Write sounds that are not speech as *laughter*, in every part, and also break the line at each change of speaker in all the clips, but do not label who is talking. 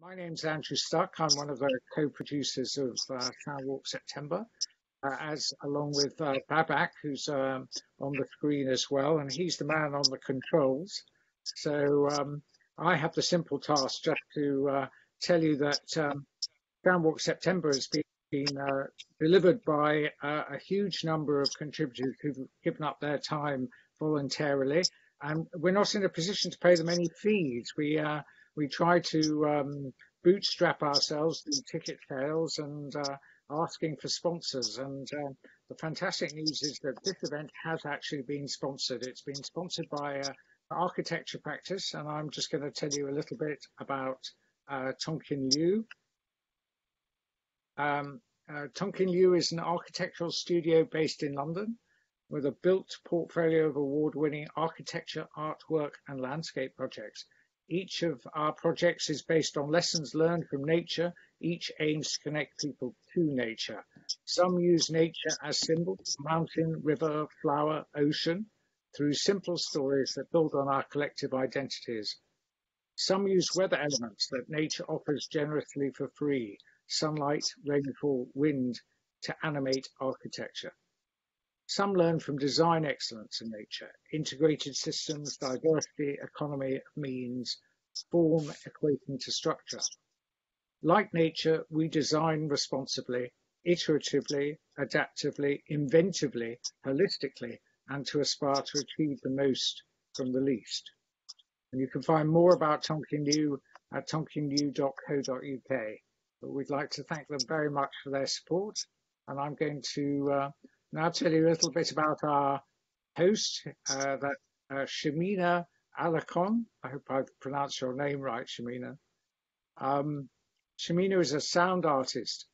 my name's Andrew Stuck. I'm one of the co-producers of uh, Soundwalk September, uh, as along with uh, Babak, who's um, on the screen as well, and he's the man on the controls. So um, I have the simple task just to uh, tell you that um, Soundwalk September has been, been uh, delivered by uh, a huge number of contributors who've given up their time voluntarily, and we're not in a position to pay them any fees. We uh, we try to um, bootstrap ourselves through ticket sales and uh, asking for sponsors. And uh, the fantastic news is that this event has actually been sponsored. It's been sponsored by uh, architecture practice, and I'm just going to tell you a little bit about uh, Tonkin Liu. Um, uh, Tonkin Liu is an architectural studio based in London with a built portfolio of award-winning architecture, artwork, and landscape projects. Each of our projects is based on lessons learned from nature. Each aims to connect people to nature. Some use nature as symbols, mountain, river, flower, ocean, through simple stories that build on our collective identities. Some use weather elements that nature offers generously for free, sunlight, rainfall, wind, to animate architecture. Some learn from design excellence in nature, integrated systems, diversity, economy of means, form equating to structure. Like nature, we design responsibly, iteratively, adaptively, inventively, holistically, and to aspire to achieve the most from the least. And you can find more about Tonkin at tonkinliu.co.uk. But we'd like to thank them very much for their support. And I'm going to uh, now tell you a little bit about our host, uh, that uh, Ximena Alarcón. I hope I've pronounced your name right, Shamina. Um, is a sound artist,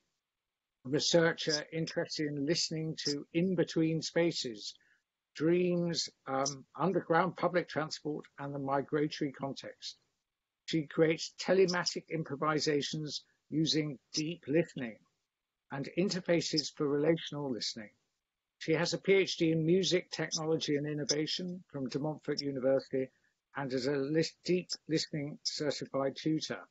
researcher interested in listening to in-between spaces, dreams, um, underground public transport, and the migratory context. She creates telematic improvisations using deep listening and interfaces for relational listening. She has a PhD in music, technology and innovation from De Montfort University and is a deep listening certified tutor.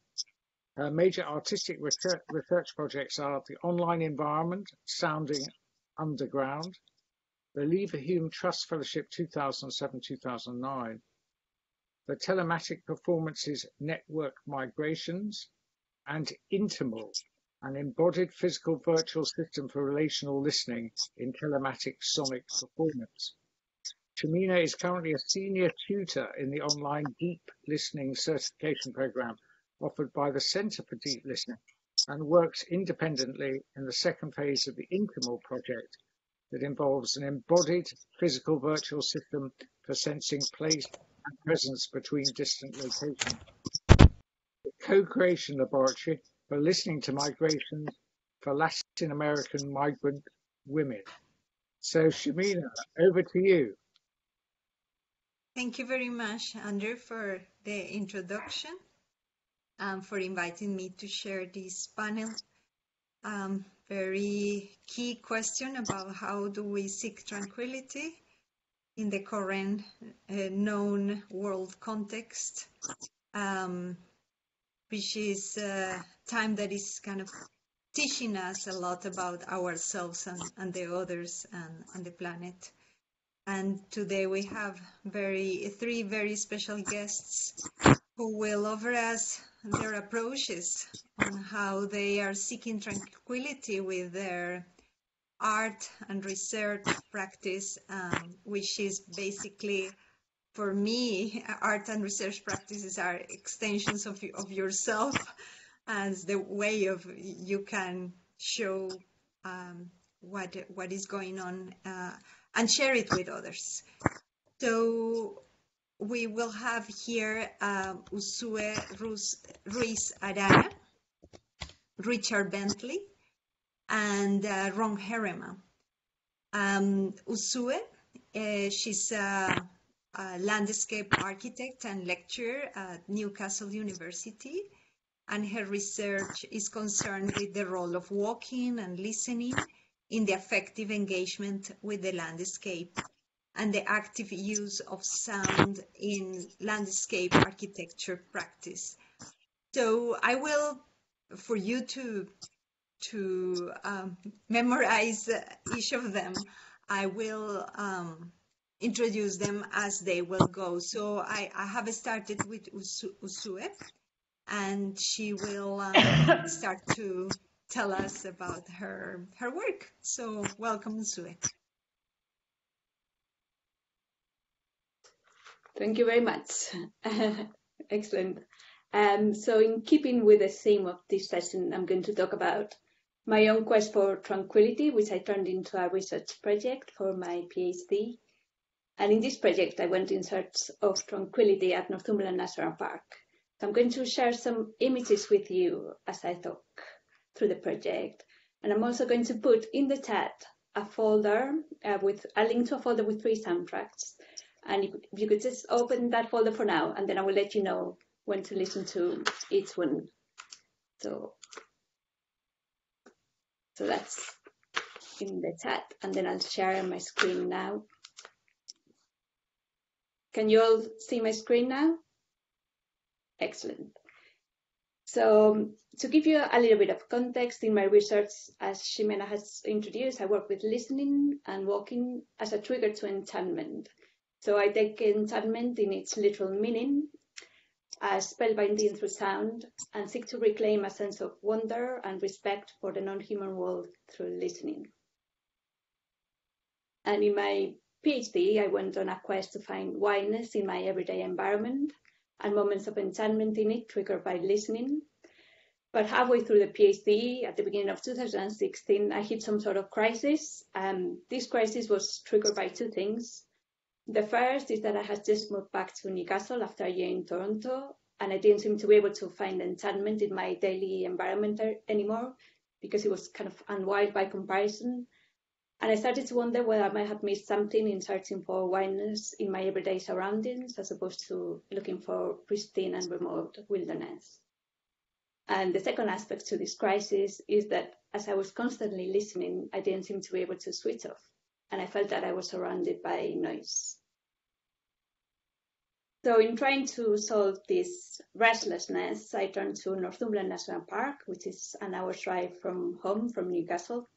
Her major artistic research, projects are the online environment, Sounding Underground, the Leverhulme Trust Fellowship 2007-2009, the Telematic Performances Network Migrations, and Intimal, an embodied physical virtual system for relational listening in telematic sonic performance. Ximena is currently a senior tutor in the online Deep Listening Certification Program offered by the Center for Deep Listening and works independently in the second phase of the Intimal project that involves an embodied physical virtual system for sensing place and presence between distant locations. The co-creation laboratory for listening to migrations for Latin American migrant women. So, Ximena, over to you.
Thank you very much, Andrew, for the introduction and for inviting me to share this panel. Um, very key question about how do we seek tranquility in the current uh, known world context. Um, which is a time that is kind of teaching us a lot about ourselves and, and the others and, and the planet. And today we have very three very special guests who will offer us their approaches on how they are seeking tranquility with their art and research practice, um, which is basically for me, art and research practices are extensions of, of yourself as the way of you can show um, what what is going on uh, and share it with others. So we will have here um, Usue Ruiz Arana, Richard Bentley, and uh, Ron Herrema. Um, Usue, uh, she's a landscape architect and lecturer at Newcastle University. And her research is concerned with the role of walking and listening in the effective engagement with the landscape and the active use of sound in landscape architecture practice. So I will, for you to to um, memorize each of them, I will um, introduce them as they will go. So I, I have started with Usue, and she will um, *coughs* start to tell us about her her work. So welcome, Usue.
Thank you very much. *laughs* Excellent. Um, so in keeping with the theme of this session, I'm going to talk about my own quest for tranquility, which I turned into a research project for my PhD. And in this project, I went in search of tranquility at Northumberland National Park. So I'm going to share some images with you as I talk through the project. And I'm also going to put in the chat a folder uh, with a link to a folder with three soundtracks. And if you could just open that folder for now, and then I will let you know when to listen to each one. So, so that's in the chat, and then I'll share my screen now. Can you all see my screen now? Excellent. So to give you a little bit of context in my research, as Ximena has introduced, I work with listening and walking as a trigger to enchantment. So I take enchantment in its literal meaning as spellbinding through sound and seek to reclaim a sense of wonder and respect for the non-human world through listening. And in my PhD, I went on a quest to find wildness in my everyday environment and moments of enchantment in it triggered by listening. But halfway through the PhD, at the beginning of 2016, I hit some sort of crisis. Um, this crisis was triggered by two things. The first is that I had just moved back to Newcastle after a year in Toronto, and I didn't seem to be able to find enchantment in my daily environment anymore because it was kind of unwild by comparison. And I started to wonder whether I might have missed something in searching for wildness in my everyday surroundings as opposed to looking for pristine and remote wilderness. And the second aspect to this crisis is that as I was constantly listening, I didn't seem to be able to switch off. And I felt that I was surrounded by noise. So in trying to solve this restlessness, I turned to Northumberland National Park, which is an hour's drive from home, from Newcastle.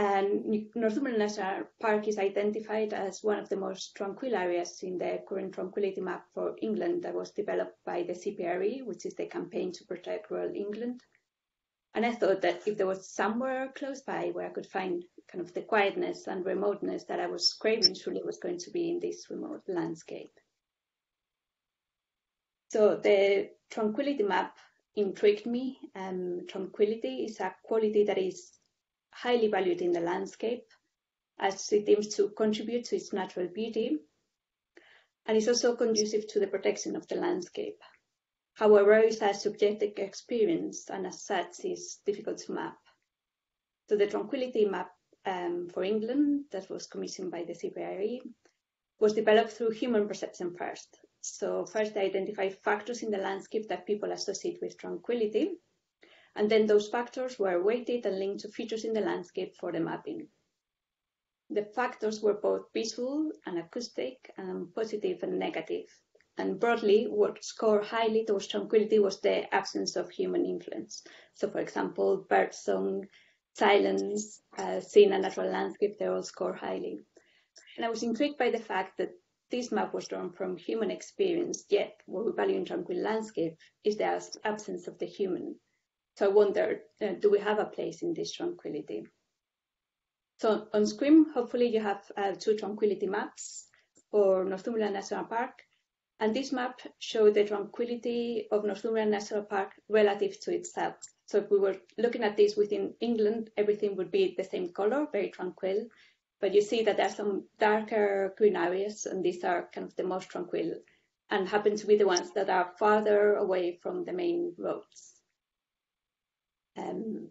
And Northumberland National Park is identified as one of the most tranquil areas in the current tranquility map for England that was developed by the CPRE, which is the Campaign to Protect Rural England. And I thought that if there was somewhere close by where I could find kind of the quietness and remoteness that I was craving, surely was going to be in this remote landscape. So the tranquility map intrigued me. Um, tranquility is a quality that is highly valued in the landscape as it aims to contribute to its natural beauty and is also conducive to the protection of the landscape. However, it's a subjective experience and as such is difficult to map. So the Tranquility Map um, for England that was commissioned by the CPRE was developed through human perception first. So first they identify factors in the landscape that people associate with tranquility and then those factors were weighted and linked to features in the landscape for the mapping. The factors were both visual and acoustic, and positive and negative. And broadly, what scored highly towards tranquility was the absence of human influence. So, for example, birdsong, silence, uh, seeing a natural landscape, they all score highly. And I was intrigued by the fact that this map was drawn from human experience, yet what we value in tranquil landscape is the absence of the human. So I wonder, uh, do we have a place in this tranquility? So on screen, hopefully you have uh, two tranquility maps for Northumberland National Park. And this map shows the tranquility of Northumberland National Park relative to itself. So if we were looking at this within England, everything would be the same color, very tranquil. But you see that there are some darker green areas, and these are kind of the most tranquil and happen to be the ones that are farther away from the main roads. Um,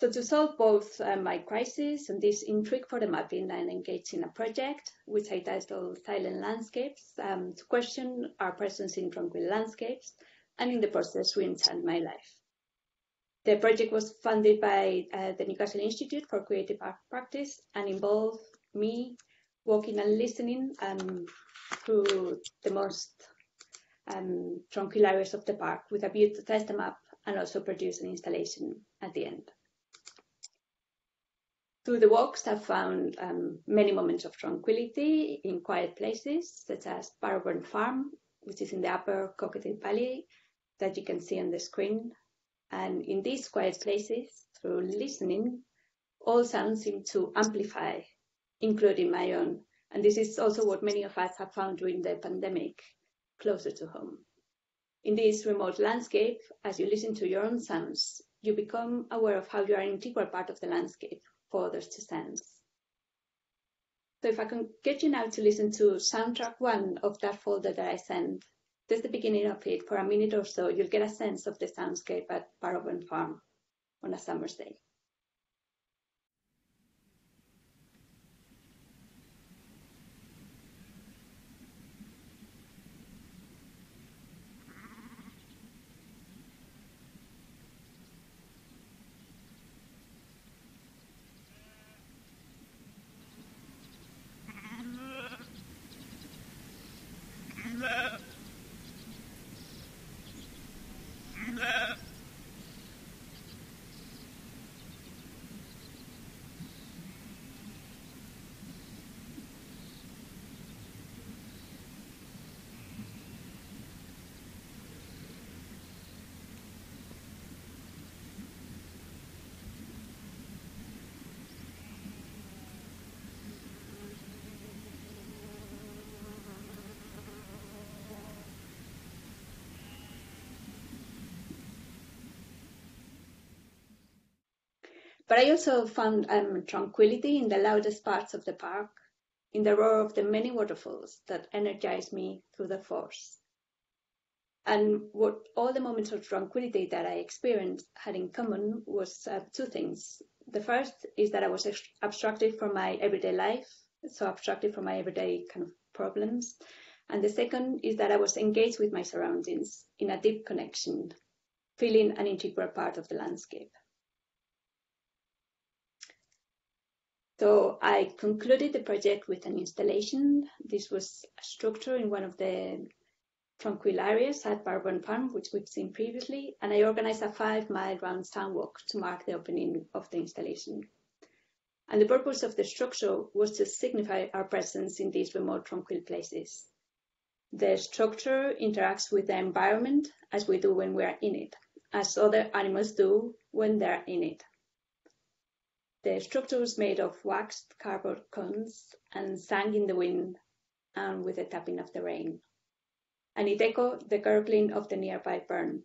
so to solve both uh, my crisis and this intrigue for the mapping, I engaged in a project which I titled Silent Landscapes um, to question our presence in tranquil landscapes and in the process re-enchant my life. The project was funded by uh, the Newcastle Institute for Creative Art Practice and involved me walking and listening um, through the most um, tranquil areas of the park with a view to test them up and also produce an installation at the end. Through the walks, I've found um, many moments of tranquility in quiet places, such as Barrowburn Farm, which is in the upper Coquet Valley, that you can see on the screen. And in these quiet places, through listening, all sounds seem to amplify, including my own. And this is also what many of us have found during the pandemic, closer to home. In this remote landscape, as you listen to your own sounds, you become aware of how you are an integral part of the landscape for others to sense. So if I can get you now to listen to soundtrack one of that folder that I sent, just the beginning of it, for a minute or so, you'll get a sense of the soundscape at Barrowburn Farm on a summer's day. But I also found um, tranquility in the loudest parts of the park, in the roar of the many waterfalls that energized me through the force. And what all the moments of tranquility that I experienced had in common was uh, two things. The first is that I was abstracted from my everyday life, so abstracted from my everyday kind of problems. And the second is that I was engaged with my surroundings in a deep connection, feeling an integral part of the landscape. So I concluded the project with an installation. This was a structure in one of the tranquil areas at Barrowburn Farm, which we've seen previously, and I organized a five mile round sound walk to mark the opening of the installation. And the purpose of the structure was to signify our presence in these remote tranquil places. The structure interacts with the environment as we do when we are in it, as other animals do when they're in it. The structure was made of waxed cardboard cones and sang in the wind and with the tapping of the rain. And it echoed the gurgling of the nearby burn.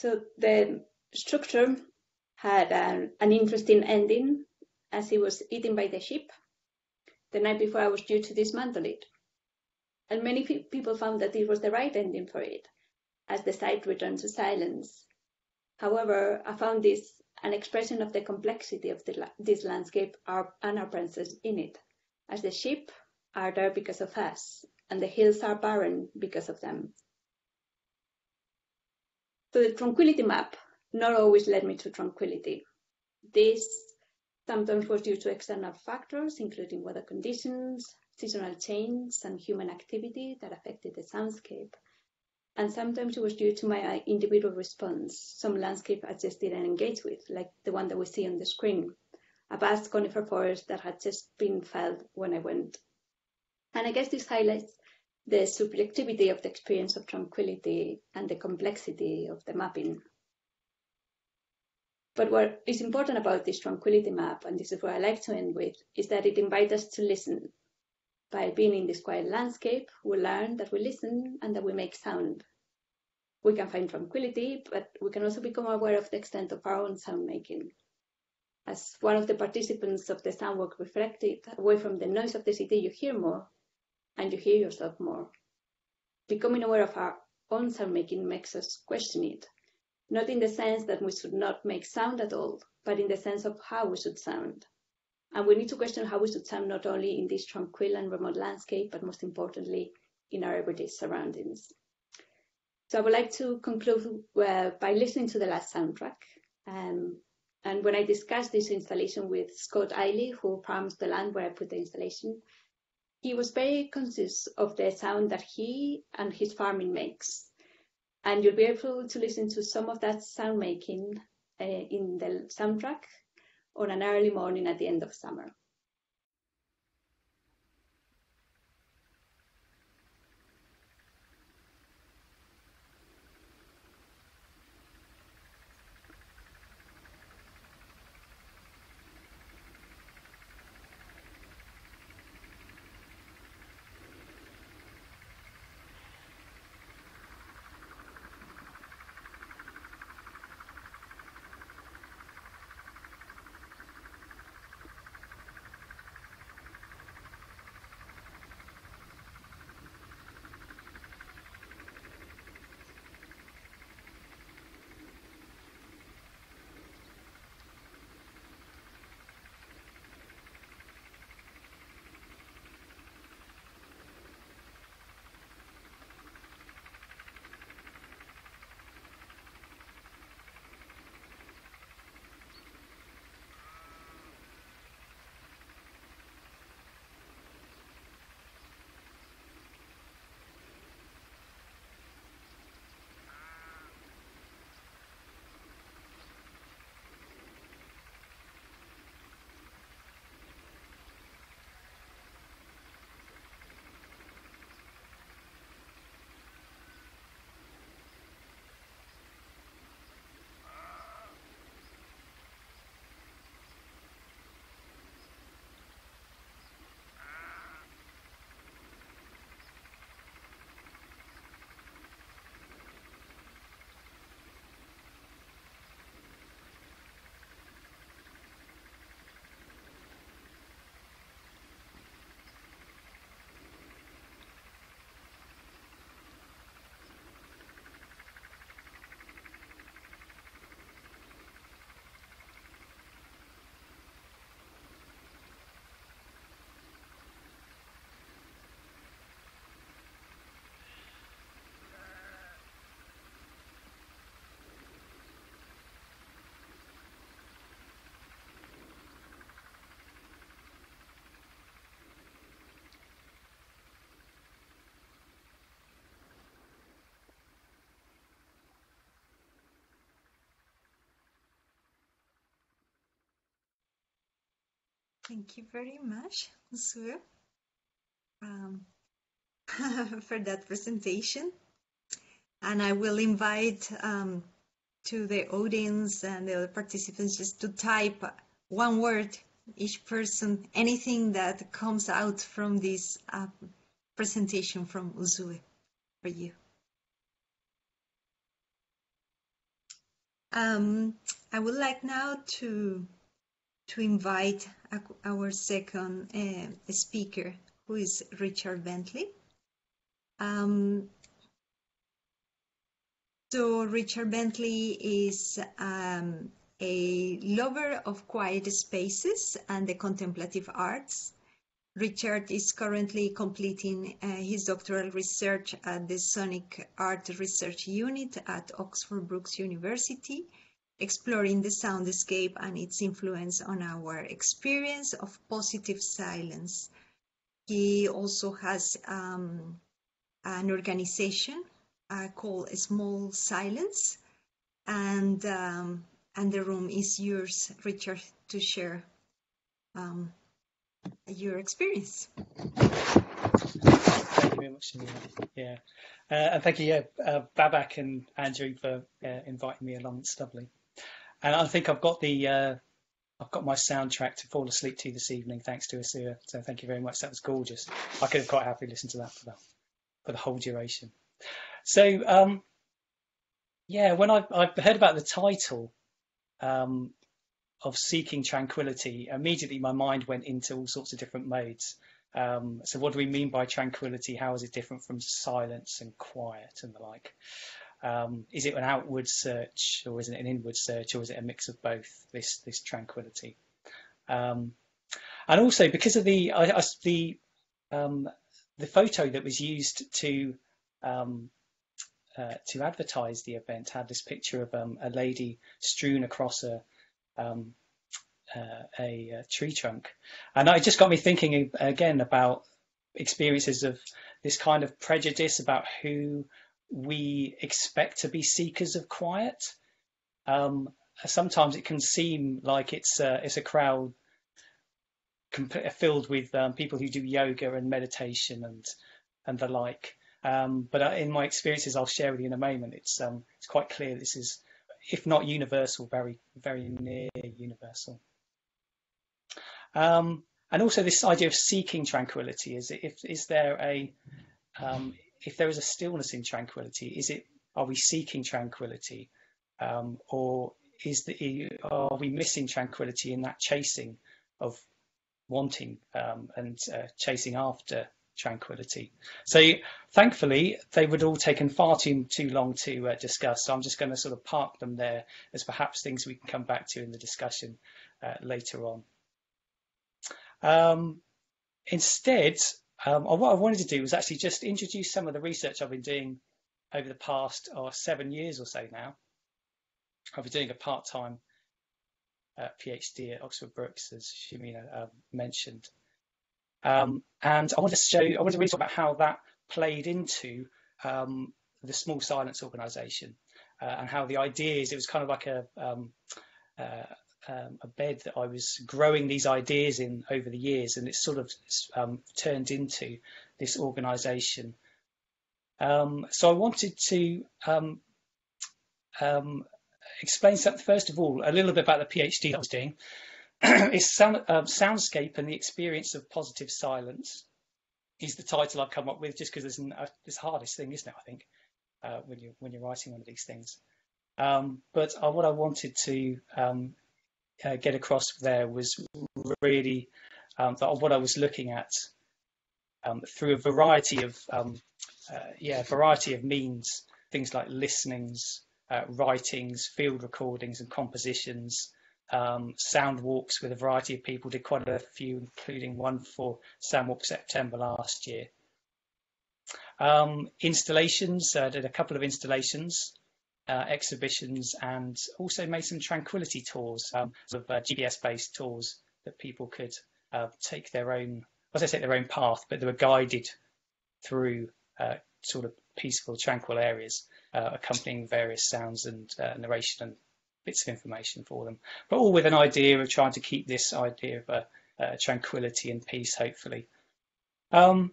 So the structure had an, an interesting ending as it was eaten by the sheep the night before I was due to dismantle it. And many pe- people found that it was the right ending for it, as the site returned to silence. However, I found this an expression of the complexity of the, this landscape our, and our presence in it, as the sheep are there because of us, and the hills are barren because of them. So the tranquility map not always led me to tranquility. This sometimes was due to external factors, including weather conditions, seasonal change, and human activity that affected the soundscape. And sometimes it was due to my individual response, some landscape I just didn't engage with, like the one that we see on the screen, a vast conifer forest that had just been felled when I went. And I guess this highlights the subjectivity of the experience of tranquility and the complexity of the mapping. But what is important about this tranquility map, and this is what I like to end with, is that it invites us to listen. By being in this quiet landscape, we learn that we listen and that we make sound. We can find tranquility, but we can also become aware of the extent of our own sound making. As one of the participants of the sound work reflected, away from the noise of the city, you hear more and you hear yourself more. Becoming aware of our own sound making makes us question it, not in the sense that we should not make sound at all, but in the sense of how we should sound. And we need to question how we should sound not only in this tranquil and remote landscape, but most importantly, in our everyday surroundings. So I would like to conclude uh, by listening to the last soundtrack. Um, and when I discussed this installation with Scott Eiley, who farms the land where I put the installation, he was very conscious of the sound that he and his farming makes. And you'll be able to listen to some of that sound making uh, in the soundtrack on an early morning at the end of summer.
Thank you very much, Sue, um, *laughs* for that presentation. And I will invite um, to the audience and the other participants just to type one word, each person, anything that comes out from this uh, presentation from Usue for you. Um, I would like now to to invite our second uh, speaker, who is Richard Bentley. Um, so Richard Bentley is um, a lover of quiet spaces and the contemplative arts. Richard is currently completing uh, his doctoral research at the Sonic Art Research Unit at Oxford Brookes University, exploring the soundscape and its influence on our experience of positive silence. He also has um, an organization uh, called Small Silence, and um, and the room is yours, Richard, to share um, your experience.
Thank you very much, Yeah, uh, and thank you, yeah, uh, Babak and Andrew for uh, inviting me along. It's lovely, and I think I've got the uh, I've got my soundtrack to fall asleep to this evening, thanks to Usue. So thank you very much. That was gorgeous. I could have quite happily listened to that for the for the whole duration. So um, yeah, when I I heard about the title, um, of seeking tranquility, immediately my mind went into all sorts of different modes. Um, so what do we mean by tranquility? How is it different from silence and quiet and the like? Um, is it an outward search or is it an inward search or is it a mix of both? This this tranquility, um, and also because of the the um, the photo that was used to um, uh, to advertise the event had this picture of um, a lady strewn across a um, uh, a, a, tree trunk, and it just got me thinking again about experiences of this kind of prejudice about who we expect to be seekers of quiet. Um, sometimes it can seem like it's a, it's a crowd filled with um, people who do yoga and meditation and and the like, um, but uh, in my experiences, I'll share with you in a moment. It's um, it's quite clear this is, if not universal, very very near universal. Um, and also this idea of seeking tranquility is if is there a um, if there is a stillness in tranquility, is it are we seeking tranquility, um, or is the are we missing tranquility in that chasing of wanting um, and uh, chasing after tranquility. So thankfully, they would all taken far too too long to uh, discuss. So I'm just going to sort of park them there as perhaps things we can come back to in the discussion uh, later on. Um, instead, um, what I wanted to do was actually just introduce some of the research I've been doing over the past oh, seven years or so now. I've been doing a part-time uh, PhD at Oxford Brookes, as Ximena uh, mentioned. Um, and I want to show, I want to really talk about how that played into um, the Small Silence organisation uh, and how the ideas, it was kind of like a, um, uh, um, a bed that I was growing these ideas in over the years, and it's sort of um, turned into this organisation. Um, so I wanted to explain something, first of all, a little bit about the PhD I was doing. *clears throat* it's sound, uh, Soundscape and the Experience of Positive Silence is the title I've come up with just because it's, uh, it's the hardest thing, isn't it, I think, uh, when, you're, when you're writing one of these things. Um, but uh, what I wanted to um, uh, get across there was really um, what I was looking at um, through a variety of um, uh, yeah variety of means, things like listenings, writings, field recordings, and compositions, um, sound walks with a variety of people. Did quite a few, including one for Soundwalk September last year. Um, installations, uh, did a couple of installations, uh, exhibitions, and also made some tranquility tours, um, sort of uh, GPS-based tours that people could uh, take their own, well, I say their own path, but they were guided through uh, sort of peaceful, tranquil areas, uh, accompanying various sounds and narration and bits of information for them, but all with an idea of trying to keep this idea of uh, uh, tranquility and peace, hopefully. Um,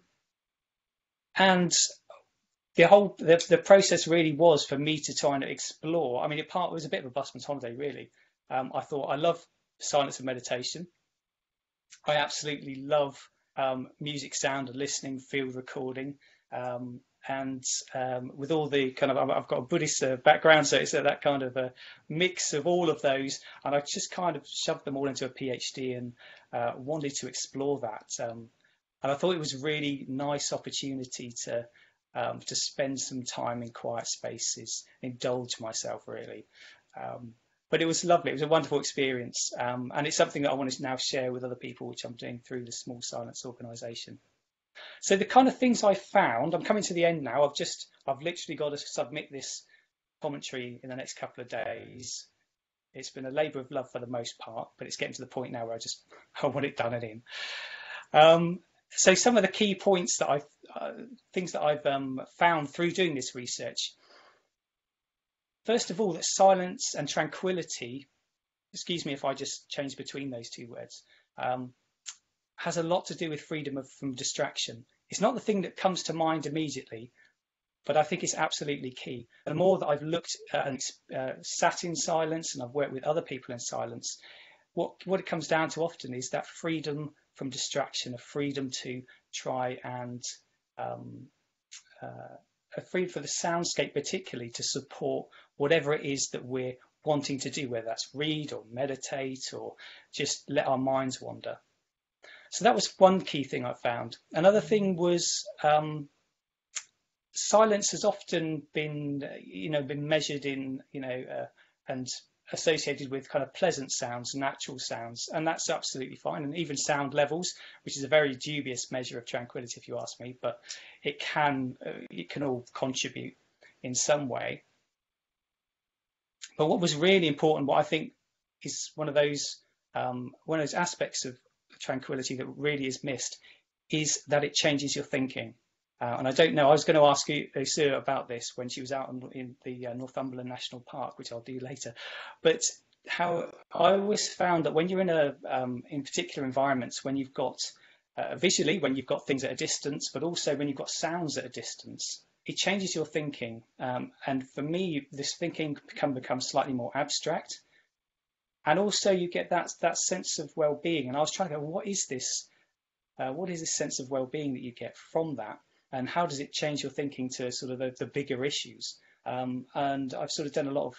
and the whole the, the process really was for me to try and explore. I mean, it part was a bit of a busman's holiday, really. Um, I thought I love silence and meditation. I absolutely love um, music, sound, and listening, field recording. Um, and um, with all the kind of I've got a Buddhist uh, background, so it's uh, that kind of a mix of all of those, and I just kind of shoved them all into a PhD and uh, wanted to explore that. Um, and I thought it was a really nice opportunity to um, to spend some time in quiet spaces, indulge myself really. Um, but it was lovely. It was a wonderful experience, um, and it's something that I want to now share with other people, which I'm doing through the Small Silence organisation. So the kind of things I found, I'm coming to the end now. I've just, I've literally got to submit this commentary in the next couple of days. It's been a labour of love for the most part, but it's getting to the point now where I just *laughs* I want it done and in. Um, so some of the key points that I've, uh, things that I've um, found through doing this research First of all, that silence and tranquility, excuse me if I just change between those two words, um, has a lot to do with freedom of, from distraction. It's not the thing that comes to mind immediately, but I think it's absolutely key. The more that I've looked and uh, sat in silence and I've worked with other people in silence, what, what it comes down to often is that freedom from distraction, a freedom to try and um, uh, a freedom for the soundscape particularly to support whatever it is that we're wanting to do, whether that's read or meditate or just let our minds wander. So that was one key thing I found. Another thing was um, silence has often been, you know, been measured in, you know, uh, and associated with kind of pleasant sounds, natural sounds, and that's absolutely fine. And even sound levels, which is a very dubious measure of tranquility, if you ask me, but it can uh, it can all contribute in some way. But what was really important, what I think is one of those um, one of those aspects of tranquility that really is missed, is that it changes your thinking. Uh, and I don't know, I was going to ask you, Sue about this when she was out in, in the uh, Northumberland National Park, which I'll do later. But how I always found that when you're in a um, in particular environments, when you've got uh, visually, when you've got things at a distance, but also when you've got sounds at a distance, it changes your thinking. Um, and for me, this thinking can become slightly more abstract. And also you get that that sense of well-being. And I was trying to go, what is this? Uh, what is this sense of well-being that you get from that? And how does it change your thinking to sort of the, the bigger issues? Um, and I've sort of done a lot of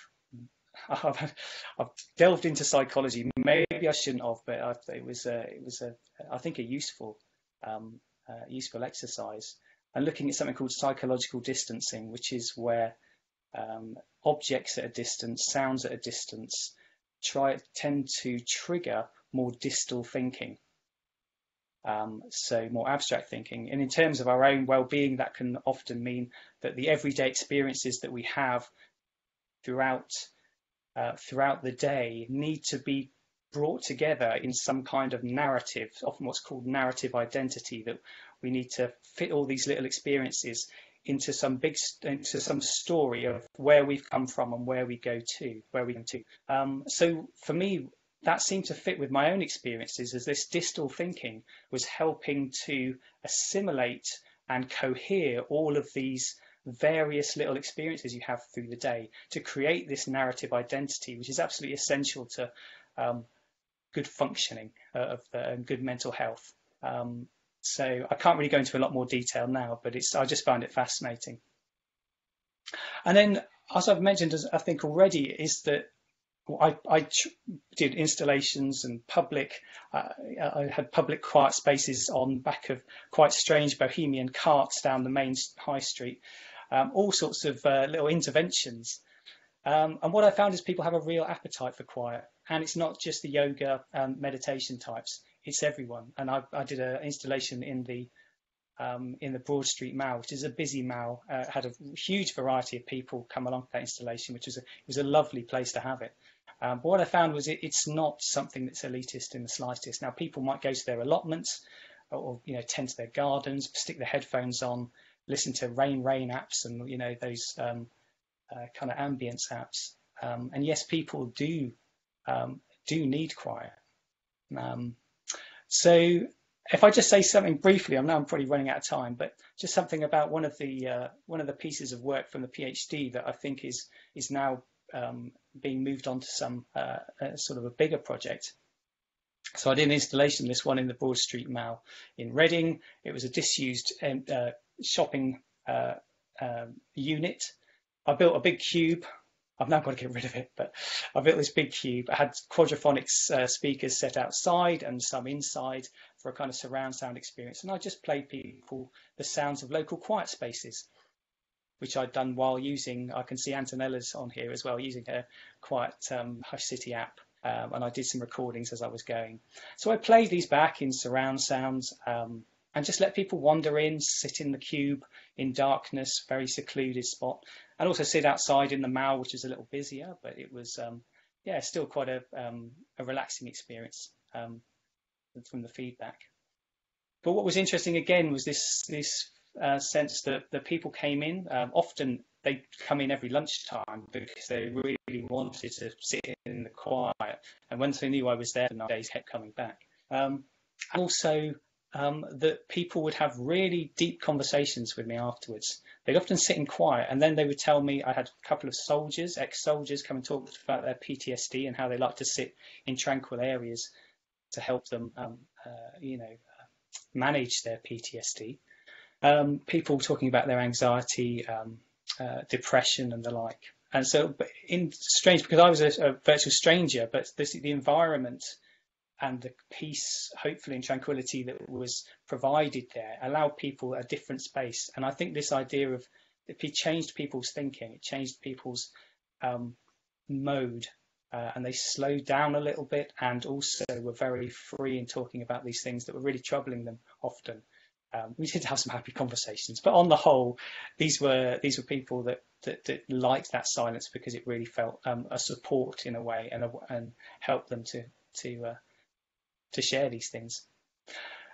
*laughs* I've, I've, delved into psychology. Maybe I shouldn't have, but I, it was a, it was a, I think a useful, um, uh, useful exercise. And looking at something called psychological distancing, which is where um, objects at a distance, sounds at a distance, try tend to trigger more distal thinking. Um, so more abstract thinking. And in terms of our own well-being, that can often mean that the everyday experiences that we have throughout uh, throughout the day need to be brought together in some kind of narrative, often what's called narrative identity, that we need to fit all these little experiences into some big into some story of where we've come from and where we go to, where we go to. Um, so for me, that seemed to fit with my own experiences as this distal thinking was helping to assimilate and cohere all of these various little experiences you have through the day to create this narrative identity, which is absolutely essential to um, good functioning uh, of uh, and good mental health. Um, so I can't really go into a lot more detail now, but it's I just find it fascinating. And then, as I've mentioned, as I think already, is that I, I did installations and public, uh, I had public quiet spaces on back of quite strange bohemian carts down the main high street, um, all sorts of uh, little interventions. Um, and what I found is people have a real appetite for quiet, and it's not just the yoga and meditation types; it's everyone. And I, I did an installation in the um, in the Broad Street Mall, which is a busy mall, uh, had a huge variety of people come along to that installation, which was a, was a lovely place to have it. Um, but what I found was it, it's not something that's elitist in the slightest. Now, people might go to their allotments or, or, you know, tend to their gardens, stick their headphones on, listen to rain rain apps and, you know, those um, uh, kind of ambience apps. Um, and yes, people do um, do need quiet. Um, so if I just say something briefly, I know I'm probably running out of time, but just something about one of the uh, one of the pieces of work from the PhD that I think is is now um, being moved on to some uh, sort of a bigger project. So I did an installation, this one in the Broad Street Mall in Reading. It was a disused uh, shopping uh, um, unit. I built a big cube. I've now got to get rid of it, but I built this big cube. I had quadraphonics uh, speakers set outside and some inside for a kind of surround sound experience. And I just played people the sounds of local quiet spaces. Which I'd done while using, I can see Antonella's on here as well, using her Quiet um, Hush City app. Um, and I did some recordings as I was going. So I played these back in surround sounds um, and just let people wander in, sit in the cube in darkness, very secluded spot, and also sit outside in the mall, which is a little busier, but it was, um, yeah, still quite a, um, a relaxing experience um, from the feedback. But what was interesting again was this this uh, sense that the people came in. Um, often they come in every lunchtime because they really wanted to sit in the quiet. And once they knew I was there, the days kept coming back. Um, and also um, that people would have really deep conversations with me afterwards. They'd often sit in quiet and then they would tell me I had a couple of soldiers, ex-soldiers, come and talk about their PTSD and how they like to sit in tranquil areas to help them, um, uh, you know, manage their PTSD. Um, people talking about their anxiety, um, uh, depression, and the like. And so, in strange because I was a, a virtual stranger, but this, the environment and the peace, hopefully, and tranquility that was provided there allowed people a different space. And I think this idea of it changed people's thinking, it changed people's um, mode uh, and they slowed down a little bit and also were very free in talking about these things that were really troubling them often. Um, we did have some happy conversations, but on the whole, these were these were people that that, that liked that silence because it really felt um, a support in a way and a, and helped them to to uh, to share these things.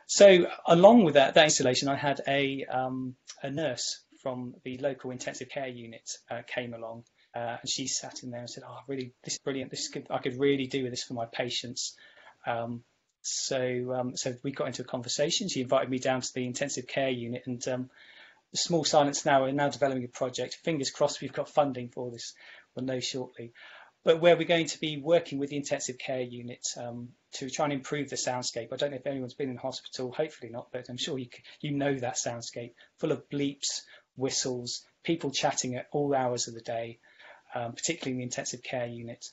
So along with that, that installation, I had a um, a nurse from the local intensive care unit uh, came along uh, and she sat in there and said, "Oh, really, this is brilliant. This I could really do with this for my patients." Um, so, um, so we got into a conversation. She invited me down to the intensive care unit, and um, the Small Silence now We're now developing a project. Fingers crossed, we've got funding for this. We'll know shortly. But where we're going to be working with the intensive care unit um, to try and improve the soundscape. I don't know if anyone's been in hospital, hopefully not, but I'm sure you you know that soundscape, full of bleeps, whistles, people chatting at all hours of the day um, particularly in the intensive care unit.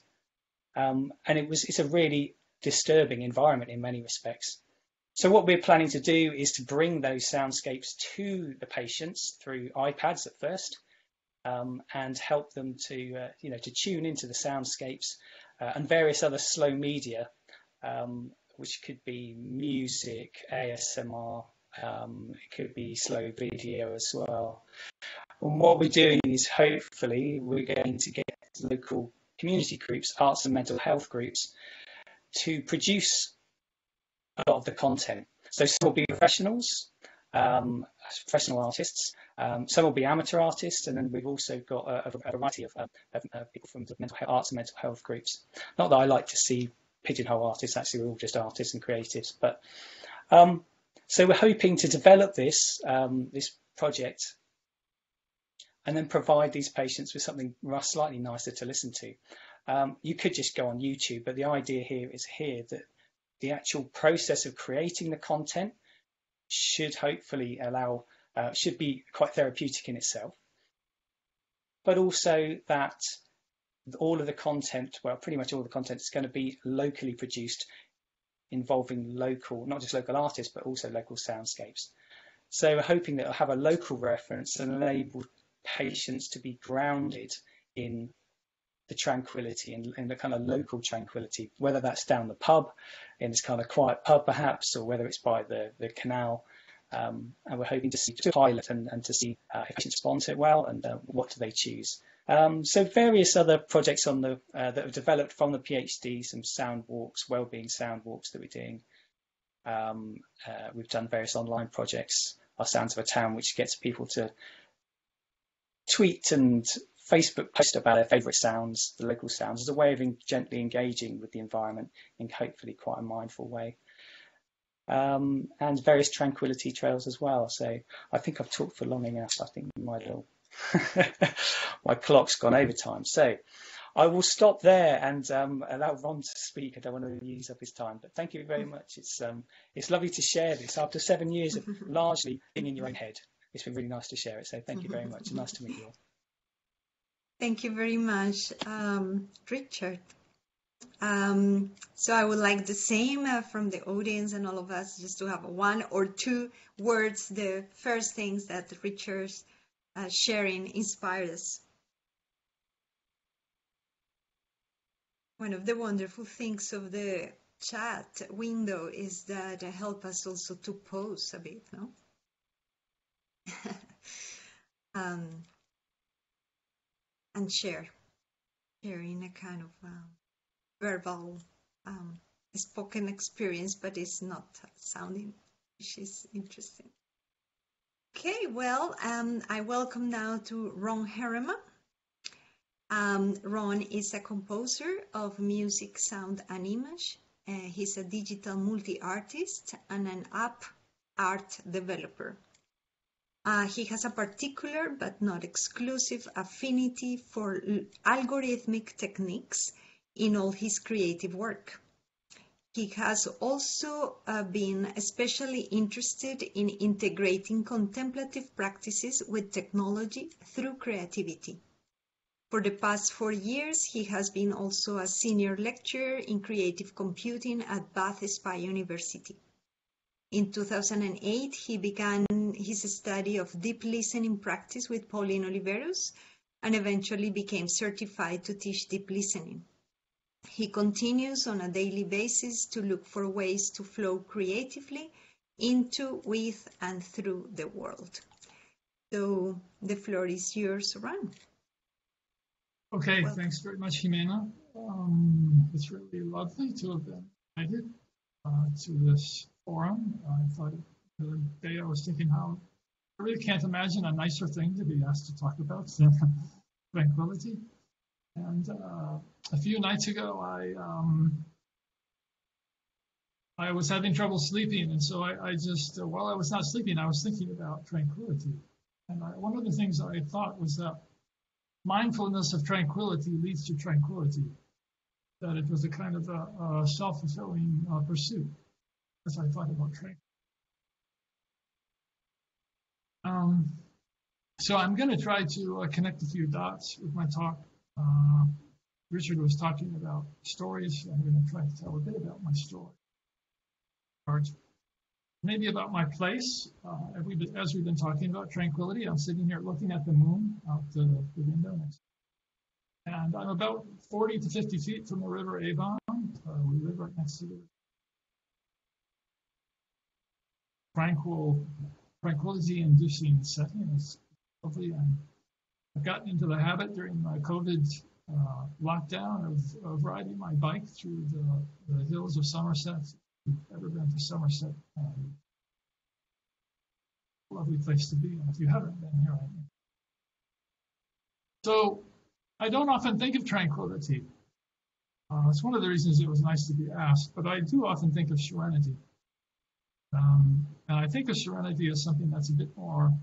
Um, and it was it's a really disturbing environment in many respects. So what we're planning to do is to bring those soundscapes to the patients through iPads at first, um, and help them to uh, you know to tune into the soundscapes uh, and various other slow media, um, which could be music, ASMR, um, it could be slow video as well. And what we're doing is hopefully we're going to get local community groups, arts and mental health groups, to produce a lot of the content. So some will be professionals, um, professional artists, um, some will be amateur artists, and then we've also got a, a variety of, uh, of uh, people from the mental health, arts and mental health groups. Not that I like to see pigeonhole artists, actually we're all just artists and creatives, but um, so we're hoping to develop this um, this project and then provide these patients with something slightly nicer to listen to. Um, you could just go on YouTube, but the idea here is here that the actual process of creating the content should hopefully allow, uh, should be quite therapeutic in itself, but also that all of the content, well, pretty much all the content is going to be locally produced involving local, not just local artists, but also local soundscapes. So we're hoping that it'll have a local reference and enable patients to be grounded in the tranquility and in, the kind of local tranquility, whether that's down the pub, in this kind of quiet pub perhaps, or whether it's by the, the canal. Um, and we're hoping to see to pilot and, and to see uh, if patients respond to it well and uh, what do they choose. Um, so various other projects on the uh, that have developed from the PhD, some sound walks, well-being sound walks that we're doing. Um, uh, we've done various online projects, our Sounds of a Town, which gets people to tweet and Facebook post about their favourite sounds, the local sounds, as a way of in, gently engaging with the environment in hopefully quite a mindful way. Um, and various tranquility trails as well. So I think I've talked for long enough. I think my little *laughs* my clock's gone over time. So I will stop there and um, allow Ron to speak. I don't want to use up his time, but thank you very *laughs* much. It's um, it's lovely to share this after seven years of *laughs* largely being in your own head it's been really nice to share it. So thank you very much and nice to meet you all.
Thank you very much, um, Richard. Um, so I would like the same uh, from the audience and all of us just to have one or two words, the first things that Richard's uh, sharing inspired us. One of the wonderful things of the chat window is that it help us also to pause a bit, no? *laughs* um, and share, sharing a kind of um, verbal um, spoken experience, but it's not sounding, which is interesting. Okay, well, um, I welcome now to Ron Herrema. Um, Ron is a composer of music, sound, and image. Uh, he's a digital multi-artist and an app art developer. Uh, he has a particular but not exclusive affinity for algorithmic techniques in all his creative work. He has also uh, been especially interested in integrating contemplative practices with technology through creativity. For the past four years, he has been also a senior lecturer in creative computing at Bath Spa University. In 2008, he began his study of deep listening practice with Pauline Oliveros and eventually became certified to teach deep listening. He continues on a daily basis to look for ways to flow creatively into, with, and through the world. So the floor is yours, Ron.
Okay, Welcome. thanks very much, Ximena. Um, it's really lovely to have been invited uh, to this forum. I thought the other day I was thinking how I really can't imagine a nicer thing to be asked to talk about than *laughs* tranquility. And uh, a few nights ago, I um, I was having trouble sleeping, and so I, I just uh, while I was not sleeping, I was thinking about tranquility. And I, one of the things I thought was that mindfulness of tranquility leads to tranquility. That it was a kind of a, a self-fulfilling uh, pursuit, as I thought about tranquility. Um, so I'm going to try to uh, connect a few dots with my talk. Uh, Richard was talking about stories. I'm going to try to tell a bit about my story. Maybe about my place. Uh, as, we've been, as we've been talking about tranquility, I'm sitting here looking at the moon out the, the window next. And I'm about 40 to 50 feet from the river Avon. Uh, we live right next to the tranquil, tranquility-inducing setting. It's lovely. I've gotten into the habit during my COVID uh, lockdown of, of, riding my bike through the, the hills of Somerset. If you've ever been to Somerset, um, lovely place to be. If you haven't been here, I think. So I don't often think of tranquility. Uh, it's one of the reasons it was nice to be asked, but I do often think of serenity. Um, and I think of serenity is something that's a bit more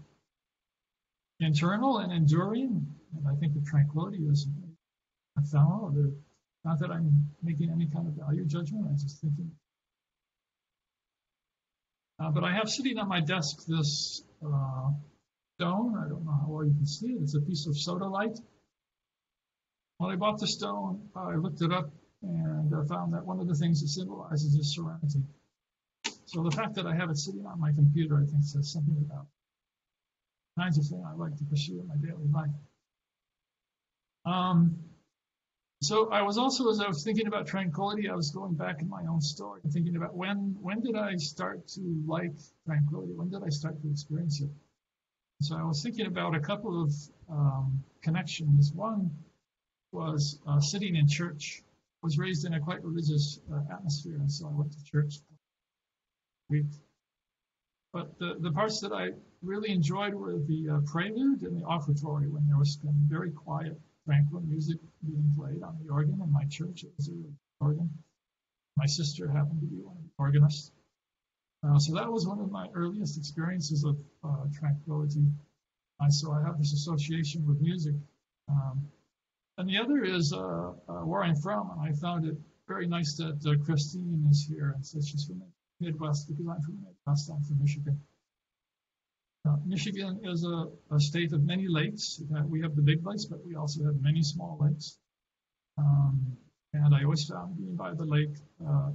internal and enduring. And I think of tranquility as ephemeral. Not that I'm making any kind of value judgment. I'm just thinking. Uh, but I have sitting on my desk this uh, stone. I don't know how well you can see it. It's a piece of sodalite. When I bought the stone, I looked it up and I found that one of the things it symbolizes is serenity. So the fact that I have it sitting on my computer, I think says something about kinds of things I like to pursue in my daily life. Um, so I was also, as I was thinking about tranquility, I was going back in my own story, thinking about when when did I start to like tranquility? When did I start to experience it? So I was thinking about a couple of um, connections. One was uh, sitting in church. I was raised in a quite religious uh, atmosphere, and so I went to church. But the, the parts that I really enjoyed were the uh, prelude and the offertory when there was some very quiet tranquil music being played on the organ in my church. It was a really organ. My sister happened to be one of the organists. Uh, so that was one of my earliest experiences of uh, tranquility. And so I have this association with music. Um, and the other is uh, uh where I'm from, and I found it very nice that uh, Christine is here and says she's from Midwest because I'm from the Midwest. I'm from Michigan. Uh, Michigan is a, a, state of many lakes. Uh, we have the big lakes, but we also have many small lakes. Um, and I always found being by the lake uh,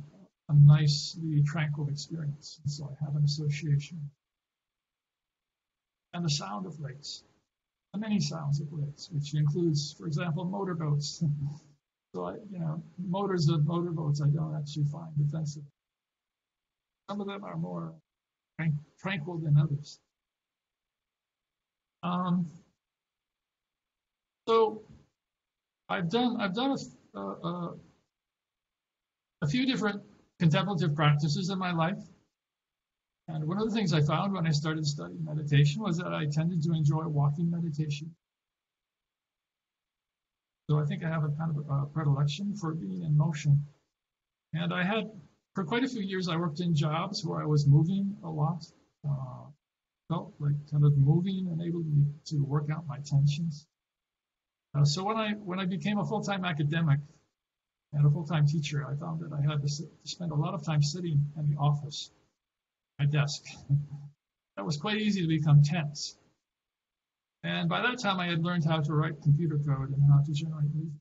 a nicely tranquil experience. And so I have an association. And the sound of lakes. The many sounds of lakes, which includes, for example, motorboats. *laughs* so, I, you know, motors of motorboats I don't actually find offensive. Some of them are more tranquil than others. Um, so I've done I've done a, a, a few different contemplative practices in my life. And one of the things I found when I started studying meditation was that I tended to enjoy walking meditation. So I think I have a kind of a predilection for being in motion. And I had, for quite a few years, I worked in jobs where I was moving a lot. Uh, felt like kind of moving enabled me to work out my tensions. Uh, so when I when I became a full-time academic and a full-time teacher, I found that I had to, sit, to spend a lot of time sitting in the office my desk. *laughs* that was quite easy to become tense. And by that time, I had learned how to write computer code and how to generate music.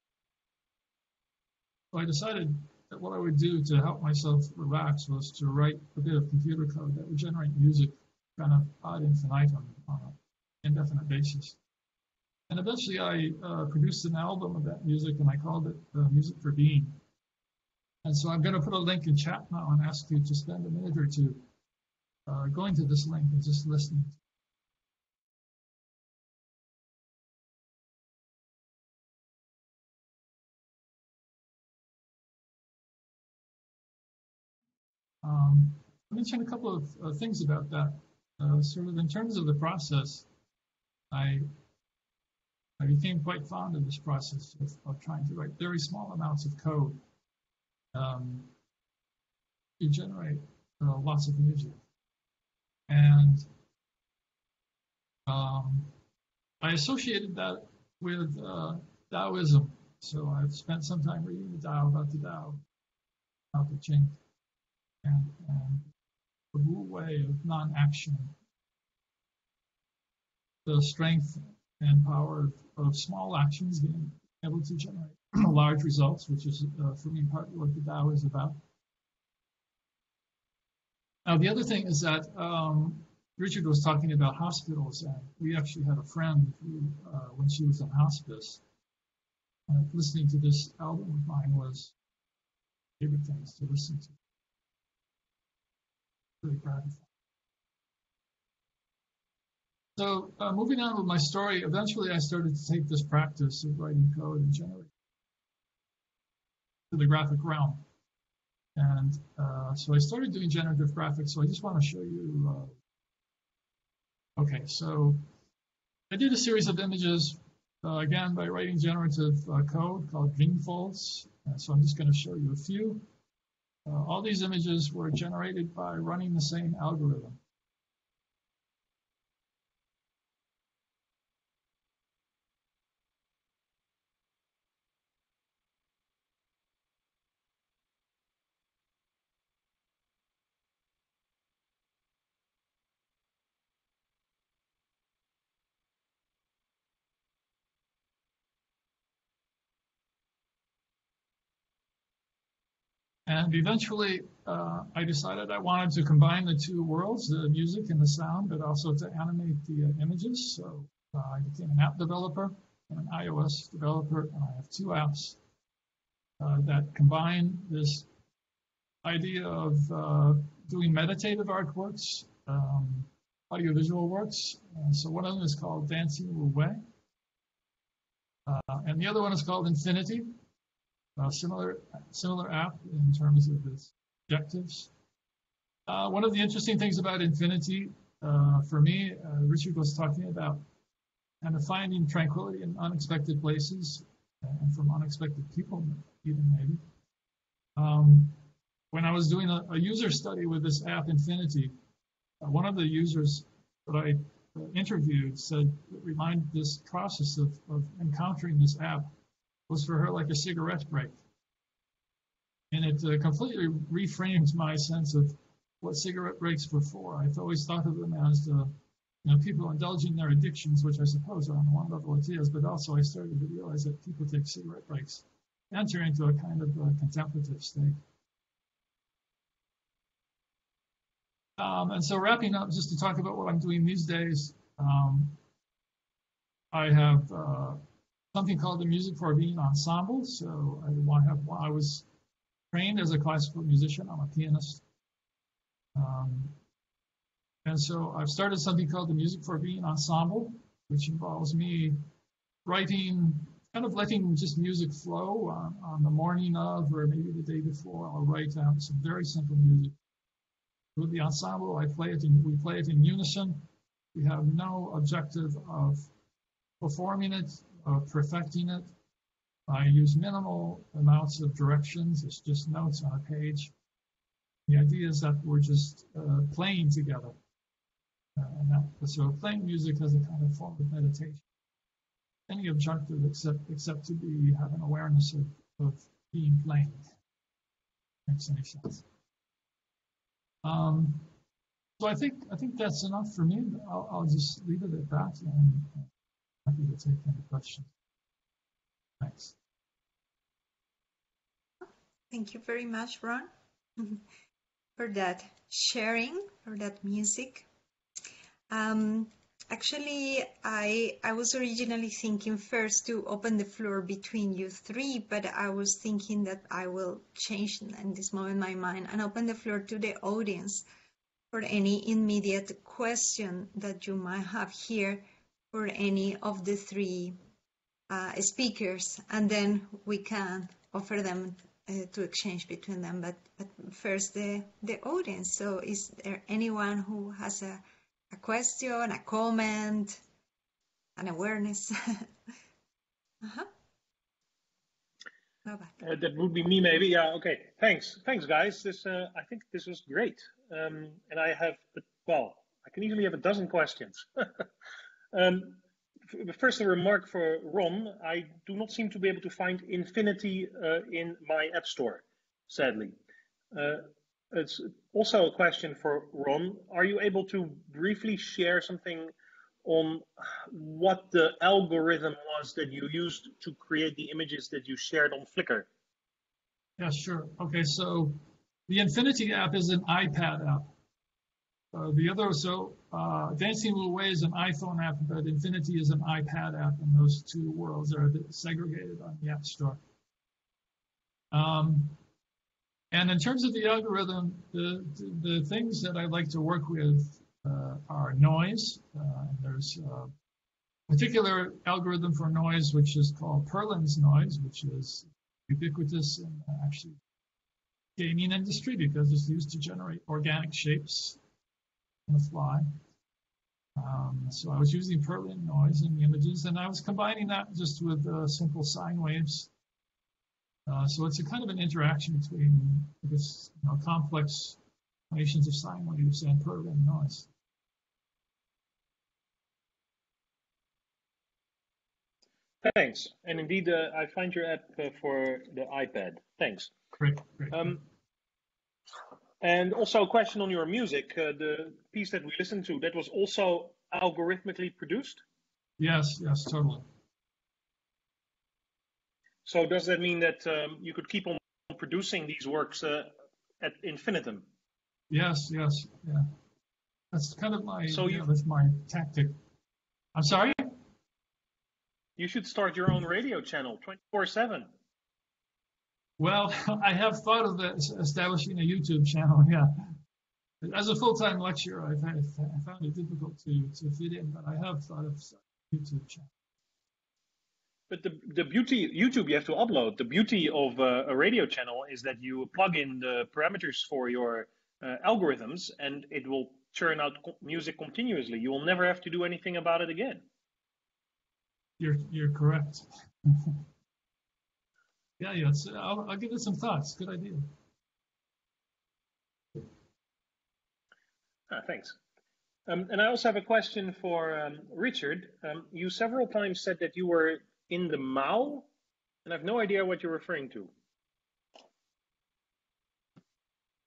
So I decided that what I would do to help myself relax was to write a bit of computer code that would generate music kind of ad infinitum on an indefinite basis. And eventually I uh, produced an album of that music and I called it uh, Music for Being. And so I'm going to put a link in chat now and ask you to spend a minute or two uh, going to this link and just listening. Um, I mentioned a couple of uh, things about that. Uh, sort of in terms of the process, I I became quite fond of this process of, of trying to write very small amounts of code um, to generate uh, lots of music. And um, I associated that with uh, Taoism. So I've spent some time reading the Tao about the Tao, about the and the Wu Wei of non-action, the strength and power of, of small actions being able to generate *clears throat* large results, which is uh, for me partly what the Tao is about. Now, the other thing is that um, Richard was talking about hospitals, and we actually had a friend who, uh, when she was in hospice, uh, listening to this album of mine was favorite things to listen to. So, uh, moving on with my story, eventually I started to take this practice of writing code and generating to the graphic realm. And uh, so I started doing generative graphics. So I just want to show you. Uh, okay, so I did a series of images uh, again by writing generative uh, code called Dreamfolds. so I'm just going to show you a few. Uh, all these images were generated by running the same algorithm. And eventually, uh, I decided I wanted to combine the two worlds, the music and the sound, but also to animate the uh, images. So uh, I became an app developer and an iOS developer, and I have two apps uh, that combine this idea of uh, doing meditative artworks, um, audiovisual works. so one of them is called Dancing Wu Wei, uh, and the other one is called Infinity. Uh, similar similar app in terms of its objectives. Uh, one of the interesting things about Infinity, uh, for me, uh, Richard was talking about kind of finding tranquility in unexpected places and from unexpected people, even maybe. Um, when I was doing a, a, user study with this app Infinity, uh, one of the users that I interviewed said remind this process of, of encountering this app was for her like a cigarette break. And it uh, completely reframed my sense of what cigarette breaks were for. I've always thought of them as the, you know, people indulging their addictions, which I suppose on one level it is, but also I started to realize that people take cigarette breaks, enter into a kind of a contemplative state. Um, and so wrapping up, just to talk about what I'm doing these days, um, I have uh, something called the Music for Being Ensemble. So I have I was trained as a classical musician. I'm a pianist. Um, and so I've started something called the Music for Being Ensemble, which involves me writing, kind of letting just music flow on, on the morning of or maybe the day before. I'll write out some very simple music. With the ensemble, I play it in, we play it in unison. We have no objective of performing it, of perfecting it. I use minimal amounts of directions. It's just notes on a page. The idea is that we're just uh, playing together. Uh, that, so playing music as a kind of form of meditation. Any objective except except to be have an awareness of, of being playing. Makes any sense. Um, so I think I think that's enough for me. I'll, I'll just leave it at that, and happy to take any questions. Thanks.
Thank you very much, Ron, *laughs* for that sharing, for that music. Um, actually, I I was originally thinking first to open the floor between you three, but I was thinking that I will change in this moment my mind and open the floor to the audience for any immediate question that you might have here for any of the three uh, speakers, and then we can offer them uh, to exchange between them. But, but first, the, the audience. So, is there anyone who has a, a question, a comment, an awareness? *laughs* uh-huh.
Uh, that would be me, maybe. Yeah. Okay. Thanks. Thanks, guys. This uh, I think this was great. Um, and I have, well, I can easily have a dozen questions. *laughs* um, first, a remark for Ron. I do not seem to be able to find Infinity uh, in my App Store, sadly. Uh, it's also a question for Ron. Are you able to briefly share something on what the algorithm was that you used to create the images that you shared on Flickr?
Yeah, sure. Okay, so the Infinity app is an iPad app. Uh, the other, so uh, Dancing Little Way is an iPhone app, but Infinity is an iPad app, and those two worlds are segregated on the App Store. Um, and in terms of the algorithm, the, the, the things that I like to work with uh, are noise. Uh, there's a particular algorithm for noise, which is called Perlin's noise, which is ubiquitous in actually gaming industry because it's used to generate organic shapes on the fly. Um, so I was using Perlin noise in the images, and I was combining that just with uh, simple sine waves. Uh, so it's a kind of an interaction between this you know, complex combinations of sine waves and Perlin noise.
Thanks. And indeed, uh, I find your app uh, for the iPad. Thanks.
Great. great.
Um, and also a question on your music. Uh, the piece that we listened to, that was also algorithmically produced?
Yes, yes, totally.
So does that mean that um, you could keep on producing these works uh, at infinitum?
Yes, yes, yeah. That's kind of my, so you, know, that's my tactic. I'm sorry?
You should start your own radio channel 24 7.
Well, *laughs* I have thought of establishing a YouTube channel. *laughs* Yeah, as a full-time lecturer, I've had, I found it difficult to to fit in, but I have thought of YouTube channel.
But the the beauty YouTube you have to upload. The beauty of uh, a radio channel is that you plug in the parameters for your uh, algorithms, and it will churn out co music continuously. You will never have to do anything about it again.
You're you're correct. *laughs* yeah, yeah. I'll, I'll give it some thoughts. Good idea.
Ah, thanks. Um, and I also have a question for um, Richard. Um, you several times said that you were in the Mao, and I have no idea what you're referring to.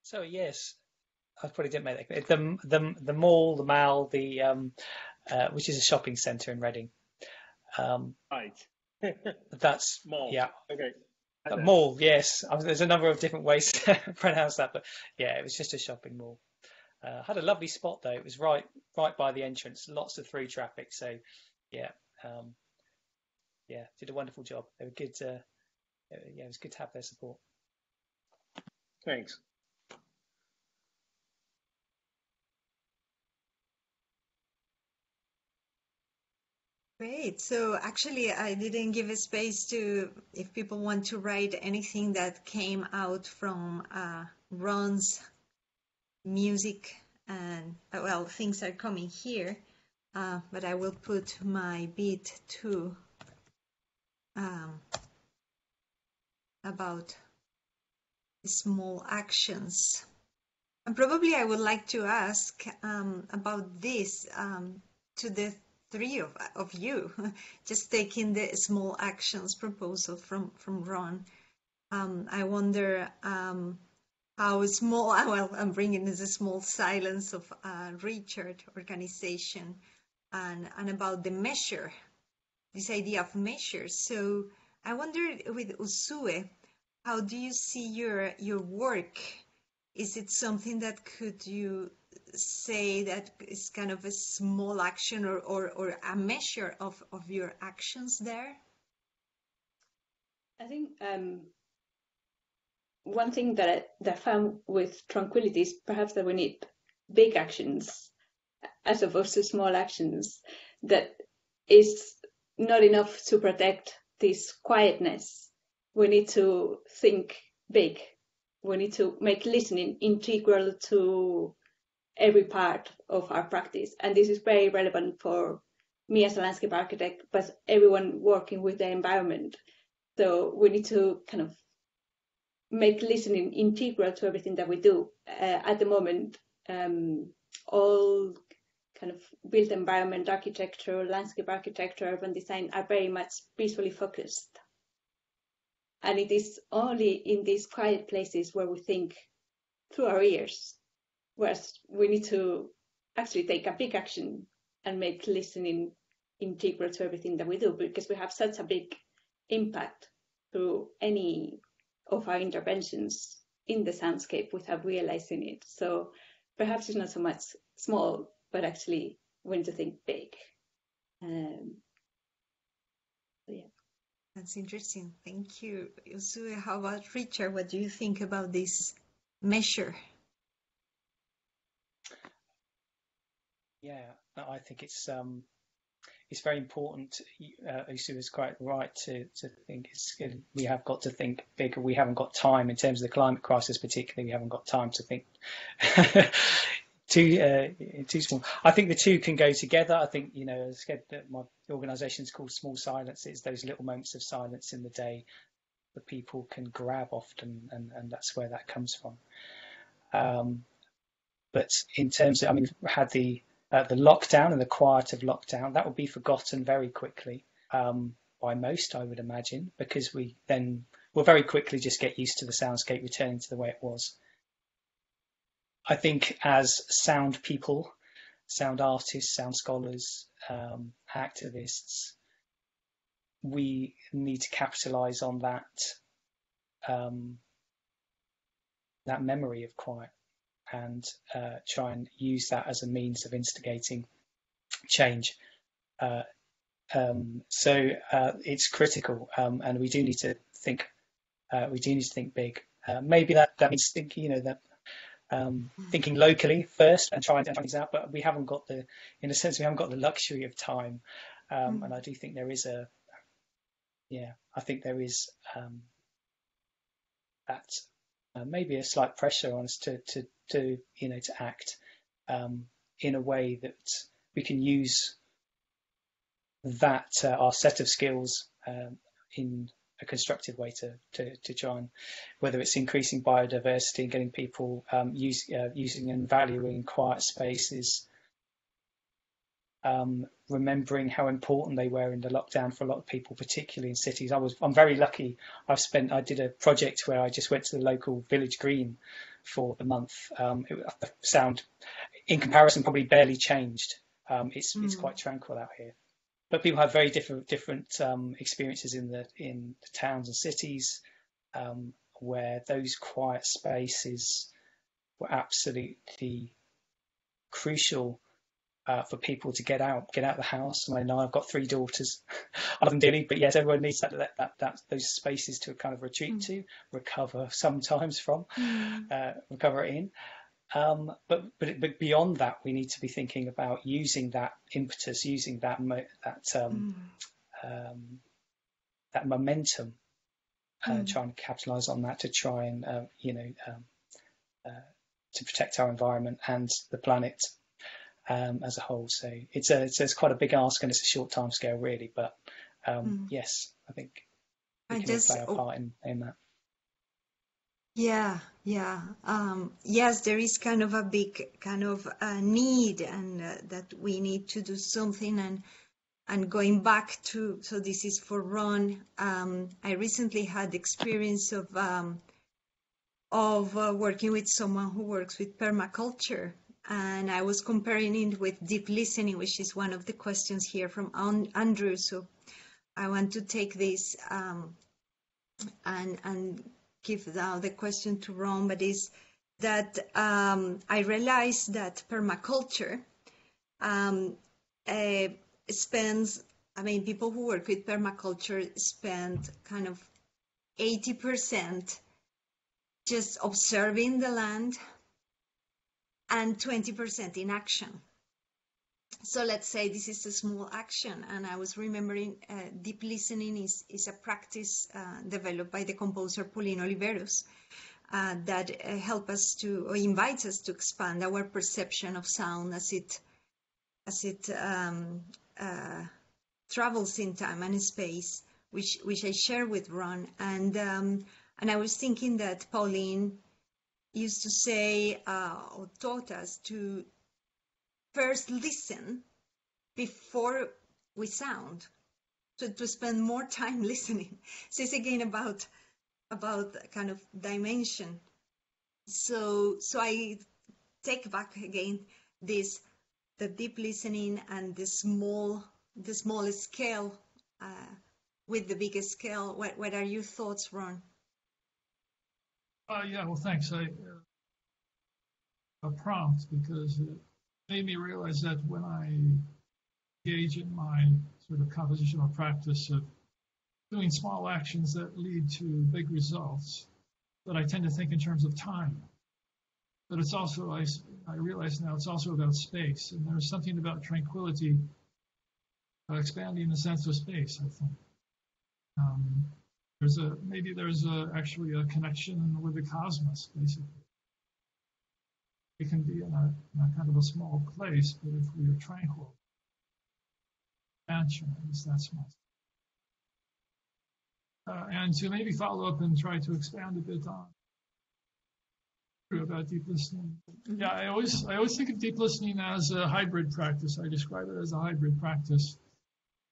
So yes, I probably didn't make that. The the the mall, the mall, the um, uh, which is a shopping centre in Reading.
Um, right. *laughs*
that's
mall.
Yeah.
Okay.
A mall, yes. There's a number of different ways *laughs* to pronounce that, but yeah, it was just a shopping mall. Uh, had a lovely spot though. It was right right by the entrance. Lots of through traffic. So yeah, um, yeah, did a wonderful job. They were good. Uh, yeah, it was good to have their support.
Thanks.
Great. So actually, I didn't give a space to, if people want to write anything that came out from uh, Ron's music and, uh, well, things are coming here, uh, but I will put my bit too um, about small actions. And probably I would like to ask um, about this um, to the three of, of you, *laughs* just taking the small actions proposal from, from Ron. Um, I wonder um, how small, *laughs* well, I'm bringing this small silence of uh, Richard organization and, and about the measure, this idea of measures. So I wonder with Usue, how do you see your, your work? Is it something that could you say that it's kind of a small action or, or, or a measure of, of your actions there?
I think um, one thing that I, that I found with tranquility is perhaps that we need big actions as opposed to small actions. That is not enough to protect this quietness. We need to think big. We need to make listening integral to every part of our practice. And this is very relevant for me as a landscape architect, but everyone working with the environment. So we need to kind of make listening integral to everything that we do. Uh, at the moment, um, all kind of built environment architecture, landscape architecture, urban design are very much visually focused. And it is only in these quiet places where we think through our ears Whereas we need to actually take a big action and make listening integral to everything that we do because we have such a big impact through any of our interventions in the soundscape without realizing it. So perhaps it's not so much small, but actually when to think big. Um, yeah.
That's interesting. Thank you. Usue, how about Richard? What do you think about this measure?
Yeah, I think it's um, it's very important. Uh, is quite right to to think it's we have got to think bigger. We haven't got time in terms of the climate crisis, particularly. We haven't got time to think *laughs* too uh, too small. I think the two can go together. I think you know, as I said, my organisation is called Small Silences. It's those little moments of silence in the day that people can grab often, and and that's where that comes from. Um, but in terms of, I mean, had the uh, the lockdown and the quiet of lockdown, that will be forgotten very quickly um, by most, I would imagine, because we then will very quickly just get used to the soundscape returning to the way it was. I think as sound people, sound artists, sound scholars, um, activists, we need to capitalize on that um, that memory of quiet and uh, try and use that as a means of instigating change. Uh, um, so uh, it's critical, um, and we do need to think. Uh, we do need to think big. Uh, maybe that that means thinking, you know, that um, thinking locally first and trying to things out. But we haven't got the, in a sense, we haven't got the luxury of time. Um, and I do think there is a, yeah, I think there is um, that uh, maybe a slight pressure on us to to to you know to act um, in a way that we can use that uh, our set of skills um, in a constructive way to, to, to try and whether it's increasing biodiversity and getting people um, use, uh, using and valuing quiet spaces um, remembering how important they were in the lockdown for a lot of people, particularly in cities. I was I'm very lucky. I've spent I did a project where I just went to the local village green for a month. Um, it, the sound, in comparison, probably barely changed. Um, it's mm. it's quite tranquil out here, but people have very different different um, experiences in the in the towns and cities um, where those quiet spaces were absolutely crucial uh, for people to get out, get out of the house. And I know I've got three daughters. *laughs* I love them dearly, but yes, everyone needs that, that, that, that those spaces to kind of retreat mm. to, recover sometimes from, mm. uh, recover in. Um, but, but but beyond that, we need to be thinking about using that impetus, using that that um, mm. um, that momentum, uh, mm. trying to capitalize on that to try and uh, you know um, uh, to protect our environment and the planet um, as a whole. So it's a it's, it's, quite a big ask and it's a short time scale really, but mm. yes, I think we I can just, play a part in, in that.
Yeah, yeah. Um, yes, there is kind of a big kind of uh, need, and uh, that we need to do something. And and going back to so this is for Ron. Um, I recently had experience of um, of uh, working with someone who works with permaculture, and I was comparing it with deep listening, which is one of the questions here from Andrew. So I want to take this um, and and give now the question to Ron, but is that um, I realized that permaculture um, uh, spends, I mean, people who work with permaculture spend kind of 80% just observing the land and 20% in action. So let's say this is a small action and i was remembering uh, deep listening is, is a practice uh, developed by the composer pauline oliveros uh, that uh, help us to or invites us to expand our perception of sound as it as it um, uh, travels in time and space which which i share with ron. And um, and i was thinking that pauline used to say uh, or taught us to first listen before we sound. To, to spend more *laughs* time listening. So it's again about about kind of dimension. So so i take back again this the deep listening and the small the small scale uh, with the bigger scale. What what are your thoughts ron
yeah well thanks uh, a prompt because it, made me realize that when I engage in my sort of compositional practice of doing small actions that lead to big results, that I tend to think in terms of time. But it's also, I, I realize now, it's also about space. And there's something about tranquility uh, expanding the sense of space, I think. Um, there's a, maybe there's a, actually a connection with the cosmos, basically it can be in a, in a kind of a small place, but if we are tranquil, expansion, at least that's. Uh, and to maybe follow up and try to expand a bit on about deep listening. Yeah, I always I always think of deep listening as a hybrid practice. I describe it as a hybrid practice.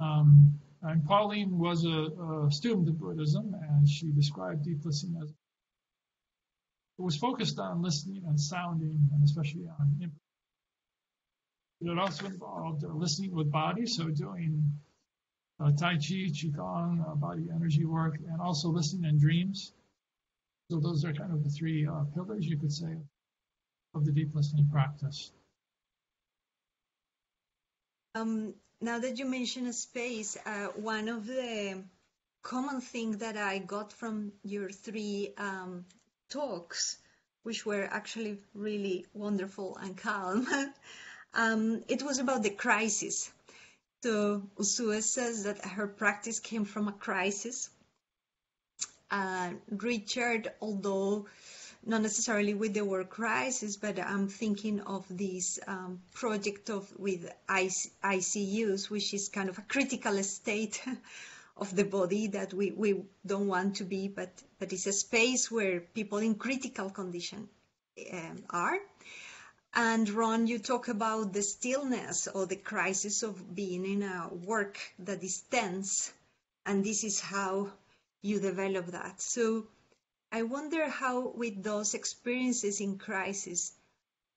Um, and Pauline was a, a, student of Buddhism, and she described deep listening as it was focused on listening and sounding, and especially on it also involved uh, listening with body, so doing uh, Tai Chi, Qigong, uh, body energy work, and also listening in dreams. So those are kind of the three uh, pillars, you could say, of the deep listening practice.
Um, now that you mention a space, uh, one of the common things that I got from your three um, talks, which were actually really wonderful and calm, *laughs* um, it was about the crisis. So Usue says that her practice came from a crisis. Uh, Richard, although not necessarily with the word crisis, but I'm thinking of this um, project of with ICUs, which is kind of a critical state *laughs* of the body that we, we don't want to be, but, but it's a space where people in critical condition um, are. And Ron, you talk about the stillness or the crisis of being in a work that is tense, and this is how you develop that. So I wonder how, with those experiences in crisis,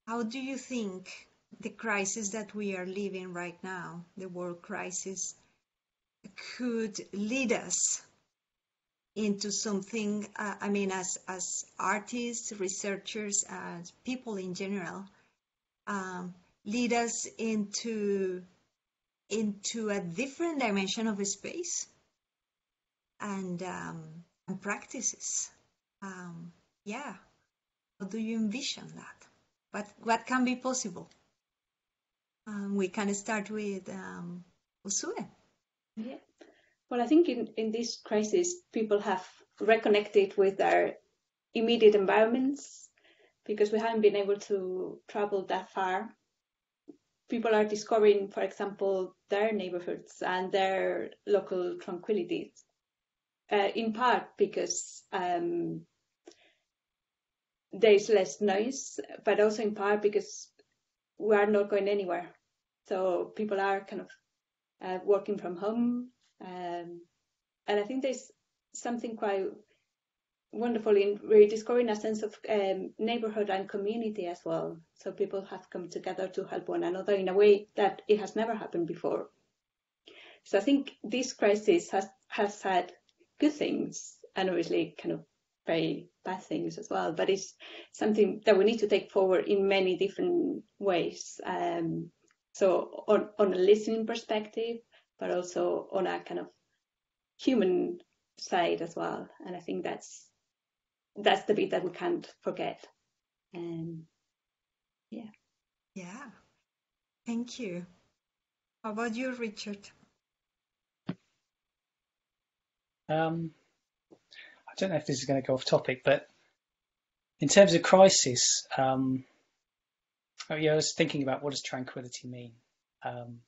how do you think the crisis that we are living right now, the world crisis, could lead us into something uh, i mean as as artists researchers as people in general um, lead us into into a different dimension of space and um, and practices. Um, yeah, how do you envision that? What what can be possible? Um, we can start with um, Usue.
Yeah. Well, I think in, in this crisis, people have reconnected with their immediate environments because we haven't been able to travel that far. People are discovering, for example, their neighborhoods and their local tranquility, uh, in part because um, there is less noise, but also in part because we are not going anywhere. So people are kind of uh, working from home. Um, and I think there's something quite wonderful in rediscovering a sense of um, neighborhood and community as well. So people have come together to help one another in a way that it has never happened before. So I think this crisis has, has had good things and obviously kind of very bad things as well, but it's something that we need to take forward in many different ways. Um, so on, on a listening perspective, but also on a kind of human side as well. And I think that's that's the bit that we can't forget. Um, yeah.
Yeah. Thank you. How about you, Richard?
Um, I don't know if this is going to go off topic, but in terms of crisis, um, oh yeah, I was thinking about what does tranquility mean. Um,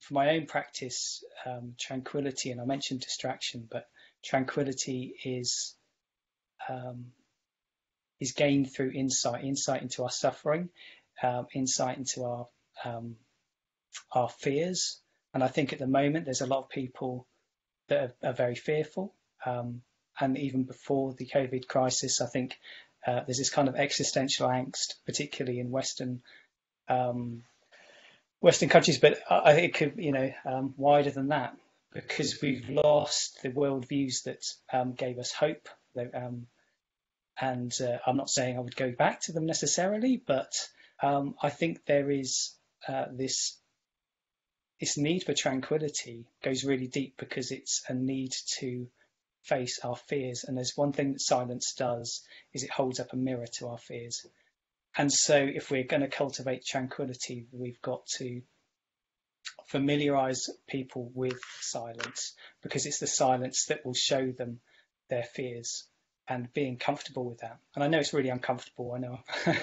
for my own practice, um, tranquility, and I mentioned distraction, but tranquility is um, is gained through insight, insight into our suffering, um, insight into our our fears. And I think at the moment there's a lot of people that are, are very fearful. Um, and even before the COVID crisis, I think uh, there's this kind of existential angst, particularly in Western um, Western countries, but I think it could, you know, um, wider than that because we've lost the worldviews that um, gave us hope. Um, and uh, I'm not saying I would go back to them necessarily, but um, I think there is uh, this this need for tranquility goes really deep because it's a need to face our fears. And there's one thing that silence does is it holds up a mirror to our fears. And so if we're going to cultivate tranquility, we've got to familiarize people with silence because it's the silence that will show them their fears and being comfortable with that. And I know it's really uncomfortable. I know *laughs*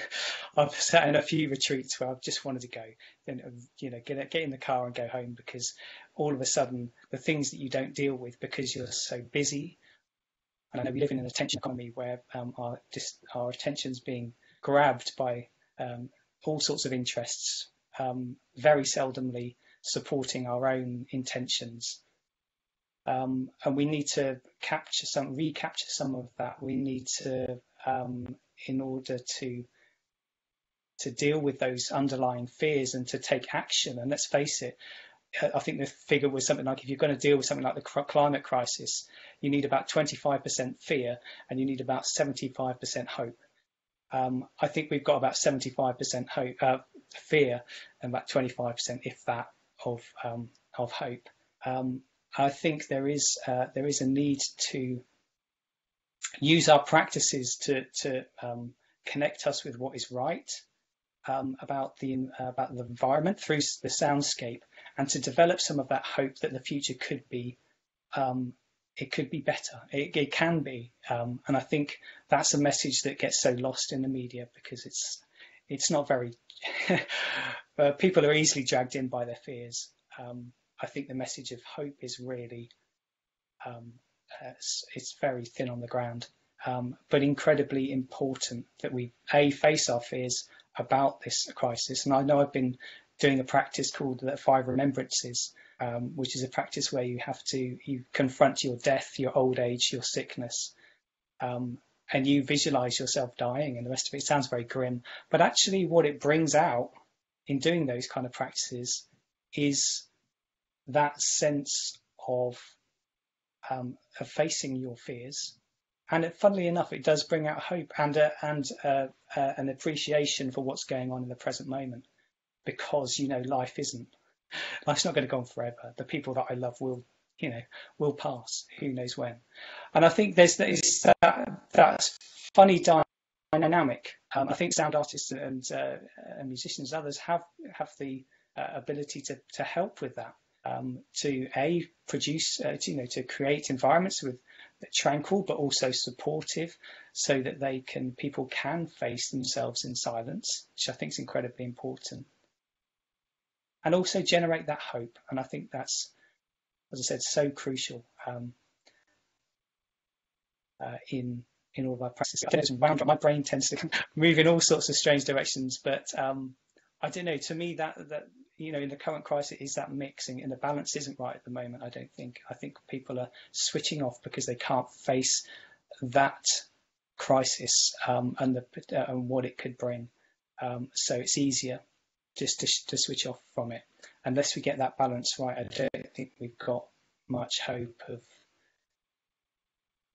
I've sat in a few retreats where I've just wanted to go, then you know, get get in the car and go home because all of a sudden the things that you don't deal with because you're so busy. And I know we live in an attention economy where um, our just our attention's being grabbed by um, all sorts of interests, um, very seldomly supporting our own intentions um, and we need to capture some, recapture some of that. We need to, um, in order to to deal with those underlying fears and to take action. And let's face it, I think the figure was something like if you're going to deal with something like the climate crisis, you need about 25% fear and you need about 75% hope. Um, I think we've got about 75% hope, uh, fear and about 25%, if that, of um, of hope. Um, I think there is uh, there is a need to use our practices to to um, connect us with what is right um, about the uh, about the environment through the soundscape, and to develop some of that hope that the future could be um, it could be better. It, it can be, um, and I think that's a message that gets so lost in the media because it's it's not very. *laughs* uh, people are easily dragged in by their fears. I think the message of hope is really um, uh, it's, it's, very thin on the ground, um, but incredibly important that we a face our fears about this crisis. And I know I've been doing a practice called the Five Remembrances, um, which is a practice where you have to you confront your death, your old age, your sickness, um, and you visualize yourself dying. And the rest of it, it sounds very grim, but actually, what it brings out in doing those kind of practices is that sense of um, of facing your fears. And it, funnily enough, it does bring out hope and and an appreciation for what's going on in the present moment. because you know life isn't life's not going to go on forever. The people that I love will you know will pass. Who knows when? And I think there's that that funny dynamic. Um, I think sound artists and, uh, and musicians, others have have the uh, ability to to help with that. Um, to a produce, uh, to, you know, to create environments with tranquil but also supportive, so that they can people can face themselves in silence, which I think is incredibly important, and also generate that hope. And I think that's, as I said, so crucial um, uh, in in all of our practices. My brain tends to *laughs* move in all sorts of strange directions, but um, I don't know. To me, that that you know, in the current crisis, is that mixing and the balance isn't right at the moment. I don't think. I think people are switching off because they can't face that crisis um, and the uh, and what it could bring. Um, so it's easier just to, to switch off from it. Unless we get that balance right, I don't think we've got much hope of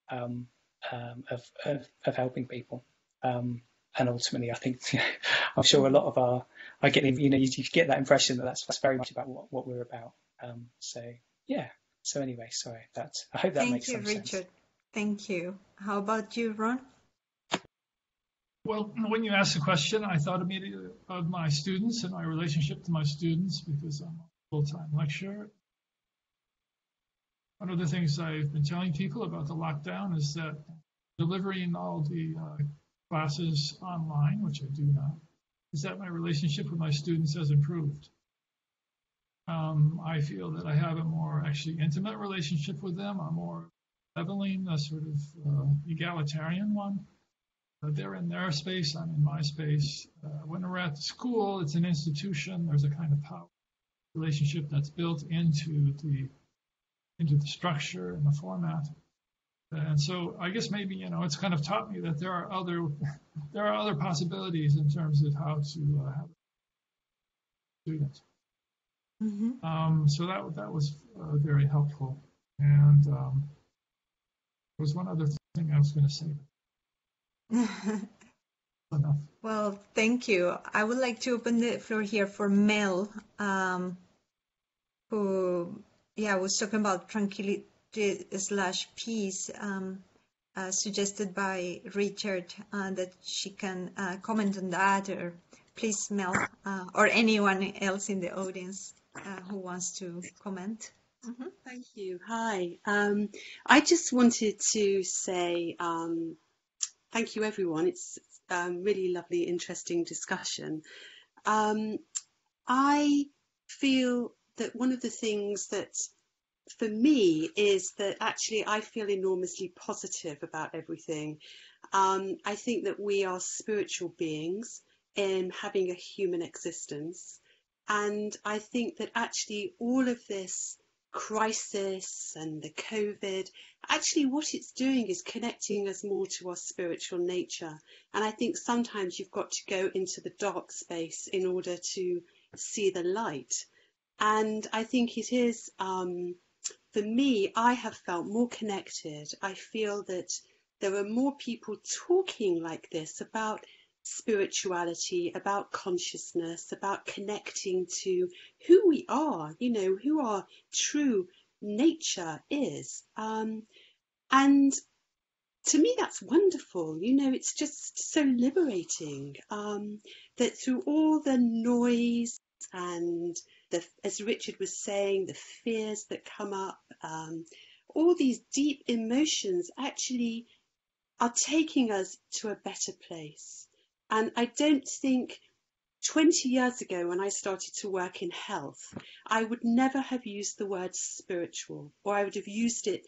um, um, of, of, of helping people. Um, and ultimately, I think *laughs* I'm sure a lot of our I get you know you, you get that impression that that's, that's very much about what, what we're about. Um, so yeah. So anyway, sorry. That I hope that
Thank
makes
you,
some
Richard.
sense.
Thank you. How about you, Ron?
Well, when you asked the question, I thought immediately of my students and my relationship to my students because I'm a full-time lecturer. One of the things I've been telling people about the lockdown is that delivering all the uh, classes online, which I do now, is that my relationship with my students has improved. Um, I feel that I have a more actually intimate relationship with them, a more leveling, a sort of uh, egalitarian one. Uh, they're in their space, I'm in my space. Uh, when we're at school, it's an institution. There's a kind of power relationship that's built into the into the structure and the format. And so I guess maybe you know it's kind of taught me that there are other there are other possibilities in terms of how to uh, have students.
Mm-hmm.
Um, so that that was uh, very helpful. And um, there was one other thing I was going to say. *laughs* Enough.
well, thank you. I would like to open the floor here for Mel, um, who, yeah, was talking about tranquility slash peace, um, uh, suggested by Richard, uh, that she can uh, comment on that, or please, Mel, uh, or anyone else in the audience uh, who wants to comment. Mhm.
Thank you. Hi. Um, I just wanted to say um, thank you, everyone. It's um, really lovely, interesting discussion. Um, I feel that one of the things that for me is that actually I feel enormously positive about everything. Um, I think that we are spiritual beings in having a human existence. And I think that actually all of this crisis and the COVID, actually what it's doing is connecting us more to our spiritual nature. And I think sometimes you've got to go into the dark space in order to see the light. And I think it is, um, for me, I have felt more connected. I feel that there are more people talking like this about spirituality, about consciousness, about connecting to who we are, you know, who our true nature is. Um, and to me, that's wonderful. You know, it's just so liberating um, that through all the noise and the, as Richard was saying, the fears that come up, um, all these deep emotions actually are taking us to a better place. And I don't think 20 years ago when I started to work in health, I would never have used the word spiritual, or I would have used it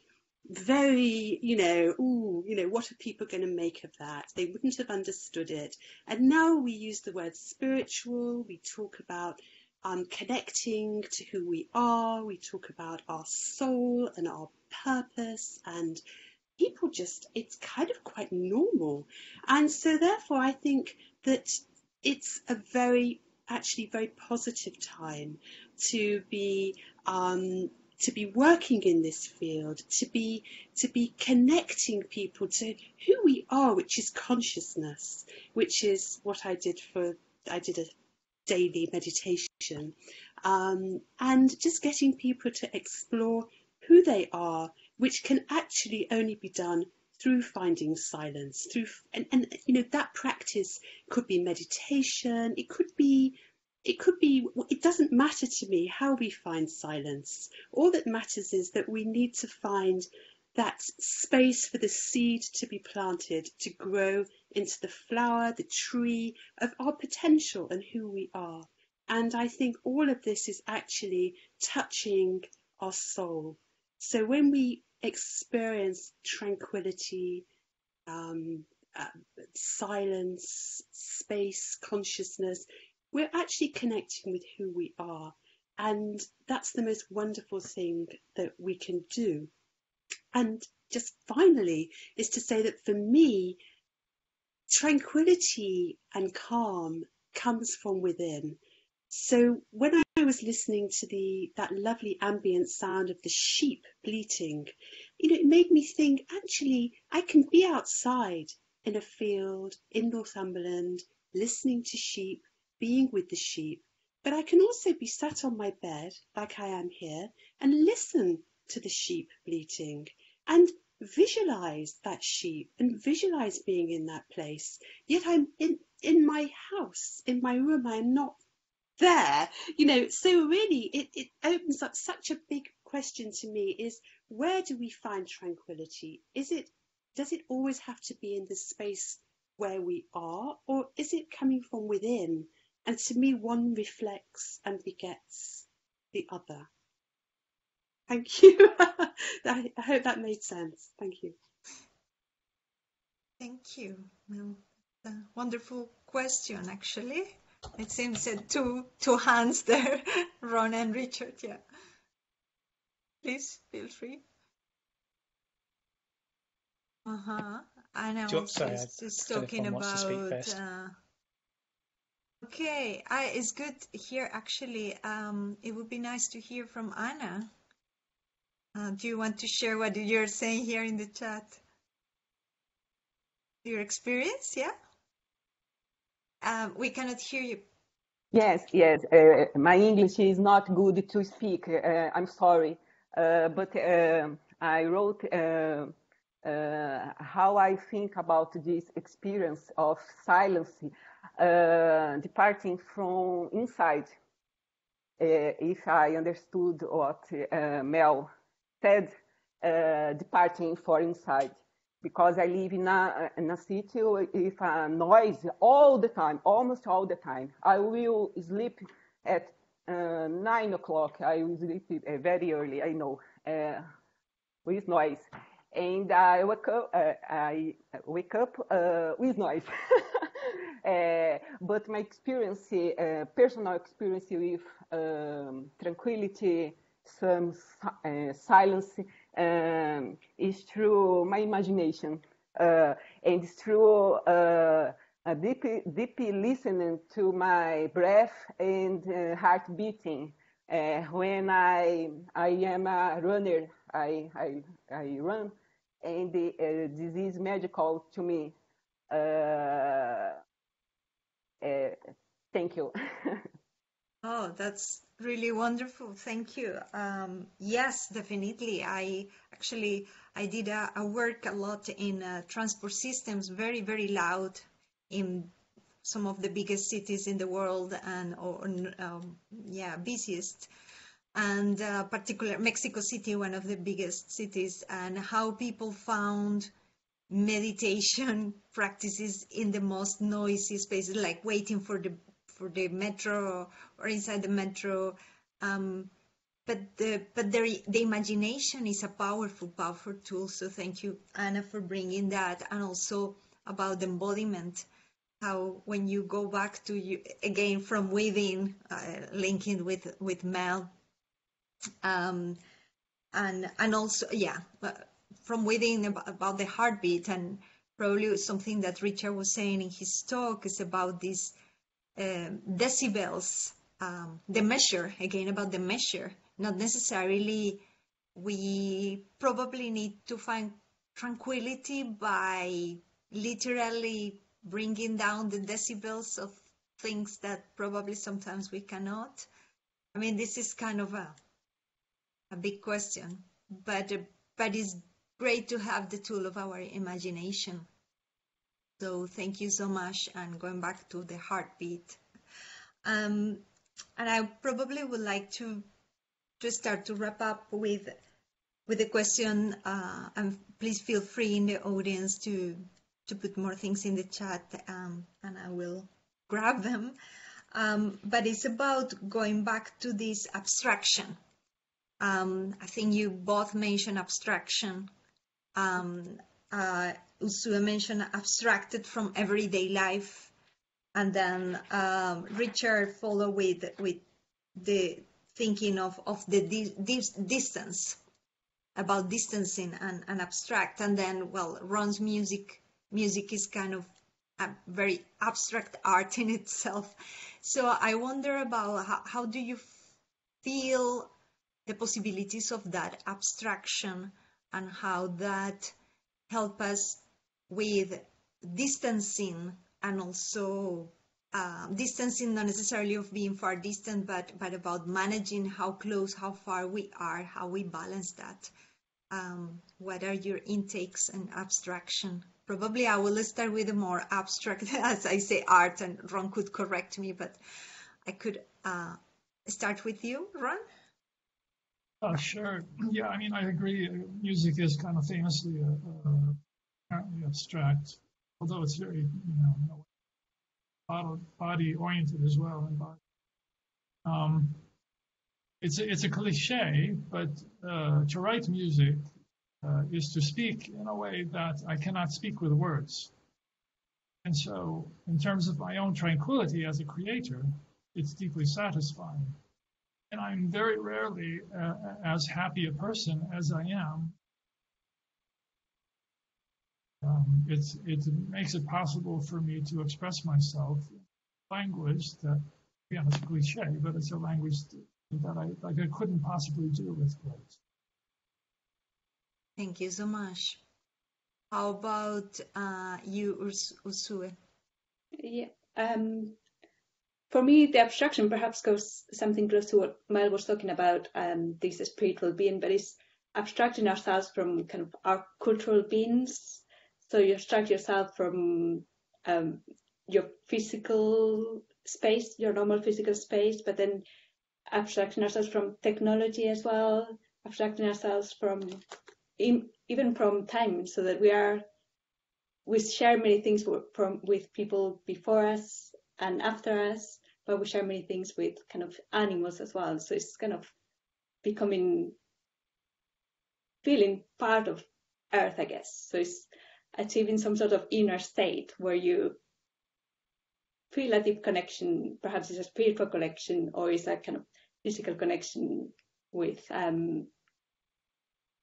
very, you know, ooh, you know, what are people going to make of that? They wouldn't have understood it. And now we use the word spiritual, we talk about um, connecting to who we are, we talk about our soul and our purpose and people just, it's kind of quite normal. And so therefore, I think that it's a very, actually very positive time to be, um, to be working in this field, to be, to be connecting people to who we are, which is consciousness, which is what I did for, I did a daily meditation, um, and just getting people to explore who they are, which can actually only be done through finding silence through and, and you know that practice could be meditation it could be it could be it doesn't matter to me how we find silence. All that matters is that we need to find that space for the seed to be planted to grow into the flower the tree of our potential and who we are and i think all of this is actually touching our soul so when we experience tranquility, um, uh, silence, space, consciousness, we're actually connecting with who we are. And that's the most wonderful thing that we can do. And just finally, is to say that for me, tranquility and calm comes from within. So when I was listening to the that lovely ambient sound of the sheep bleating, you know, it made me think actually I can be outside in a field in Northumberland, listening to sheep, being with the sheep, but I can also be sat on my bed like I am here and listen to the sheep bleating and visualize that sheep and visualize being in that place. Yet I'm in, in my house, in my room, I'm not there you know so really it, it opens up such a big question to me is where do we find tranquility? Is it does it always have to be in the space where we are or is it coming from within? And to me one reflects and begets the other. Thank you. *laughs* I, I hope that made sense. Thank you.
Thank you. Well, wonderful question actually it seems that two two hands there, *laughs* Ron and Richard. Yeah. Please feel free. Uh huh. I know. Just talking about. Uh, okay, I, it's good here. Actually, um, it would be nice to hear from Anna. Uh, do you want to share what you're saying here in the chat? Your experience, yeah. Um, we cannot hear you.
Yes, yes. Uh, my English is not good to speak. Uh, I'm sorry. Uh, but uh, I wrote uh, uh, how I think about this experience of silence departing from inside. if I understood what Mel said, departing for inside because I live in a, in a city with a noise all the time, almost all the time. I will sleep at uh, nine o'clock. I will sleep uh, very early, I know, uh, with noise. And I wake up, uh, I wake up uh, with noise. *laughs* Uh, but my experience, personal experience with um, tranquility, some silence, um, is through my imagination uh, and through uh, a deep, listening to my breath and uh, heart beating. Uh, when I, I am a runner, I, I, I run, and the, uh, this is magical to me. Uh, thank you. *laughs*
oh, that's really wonderful. Thank you. Um, yes definitely. I actually i did a, a work a lot in uh, transport systems very very loud in some of the biggest cities in the world and or um, yeah busiest. And uh, particular mexico city one of the biggest cities and how people found meditation *laughs* practices in the most noisy spaces like waiting for the for the metro or inside the metro. Um, but the but the the imagination is a powerful powerful tool. So thank you, Anna, for bringing that, and also about embodiment. How when you go back to you again from within, uh, linking with with Mel, um, and and also yeah, from within about, the heartbeat and probably something that Richard was saying in his talk is about this decibels, um, the measure, again about the measure, not necessarily we probably need to find tranquility by literally bringing down the decibels of things that probably sometimes we cannot? I mean, this is kind of a a big question, but uh, but it's great to have the tool of our imagination. So thank you so much. And going back to the heartbeat, um, and I probably would like to to start to wrap up with with a question. Uh, and please feel free in the audience to to put more things in the chat, um, and I will grab them. Um, but it's about going back to this abstraction. Um, I think you both mentioned abstraction. Um, uh, Usue mentioned abstracted from everyday life, and then um, Richard followed with with the thinking of of the di distance about distancing and, and abstract, and then well, Ron's music music is kind of a very abstract art in *laughs* itself. So I wonder about how, how do you feel the possibilities of that abstraction and how that help us with distancing and also uh, distancing not necessarily of being far distant but but about managing how close how far we are how we balance that um, what are your intakes and abstraction probably I will start with a more abstract, *laughs* as I say, art, and Ron could correct me, but I could uh, start with you, Ron.
Uh, sure. Yeah, I mean, I agree. Music is kind of famously uh, uh apparently abstract, although it's very, you know, body oriented as well. Um, it's a, it's a cliche, but uh, to write music uh, is to speak in a way that I cannot speak with words. And so, in terms of my own tranquility as a creator, it's deeply satisfying. And I'm very rarely uh, as happy a person as I am. Um, it's, it makes it possible for me to express myself in language that, again, it's a cliche, but it's a language that I, like I couldn't possibly do with words.
Thank you so much. How about uh, you, Usue?
Yeah. Um, for me, the abstraction perhaps goes something close to what Mel was talking about, um, this spiritual being, but it's abstracting ourselves from kind of our cultural beings. So you abstract yourself from um, your physical space, your normal physical space, but then abstracting ourselves from technology as well, abstracting ourselves from in, even from time, so that we are we share many things from with people before us and after us, but we share many things with kind of animals as well. So it's kind of becoming feeling part of Earth, I guess. So it's achieving some sort of inner state where you feel a deep connection, perhaps it's a spiritual connection or it's a kind of physical connection with um,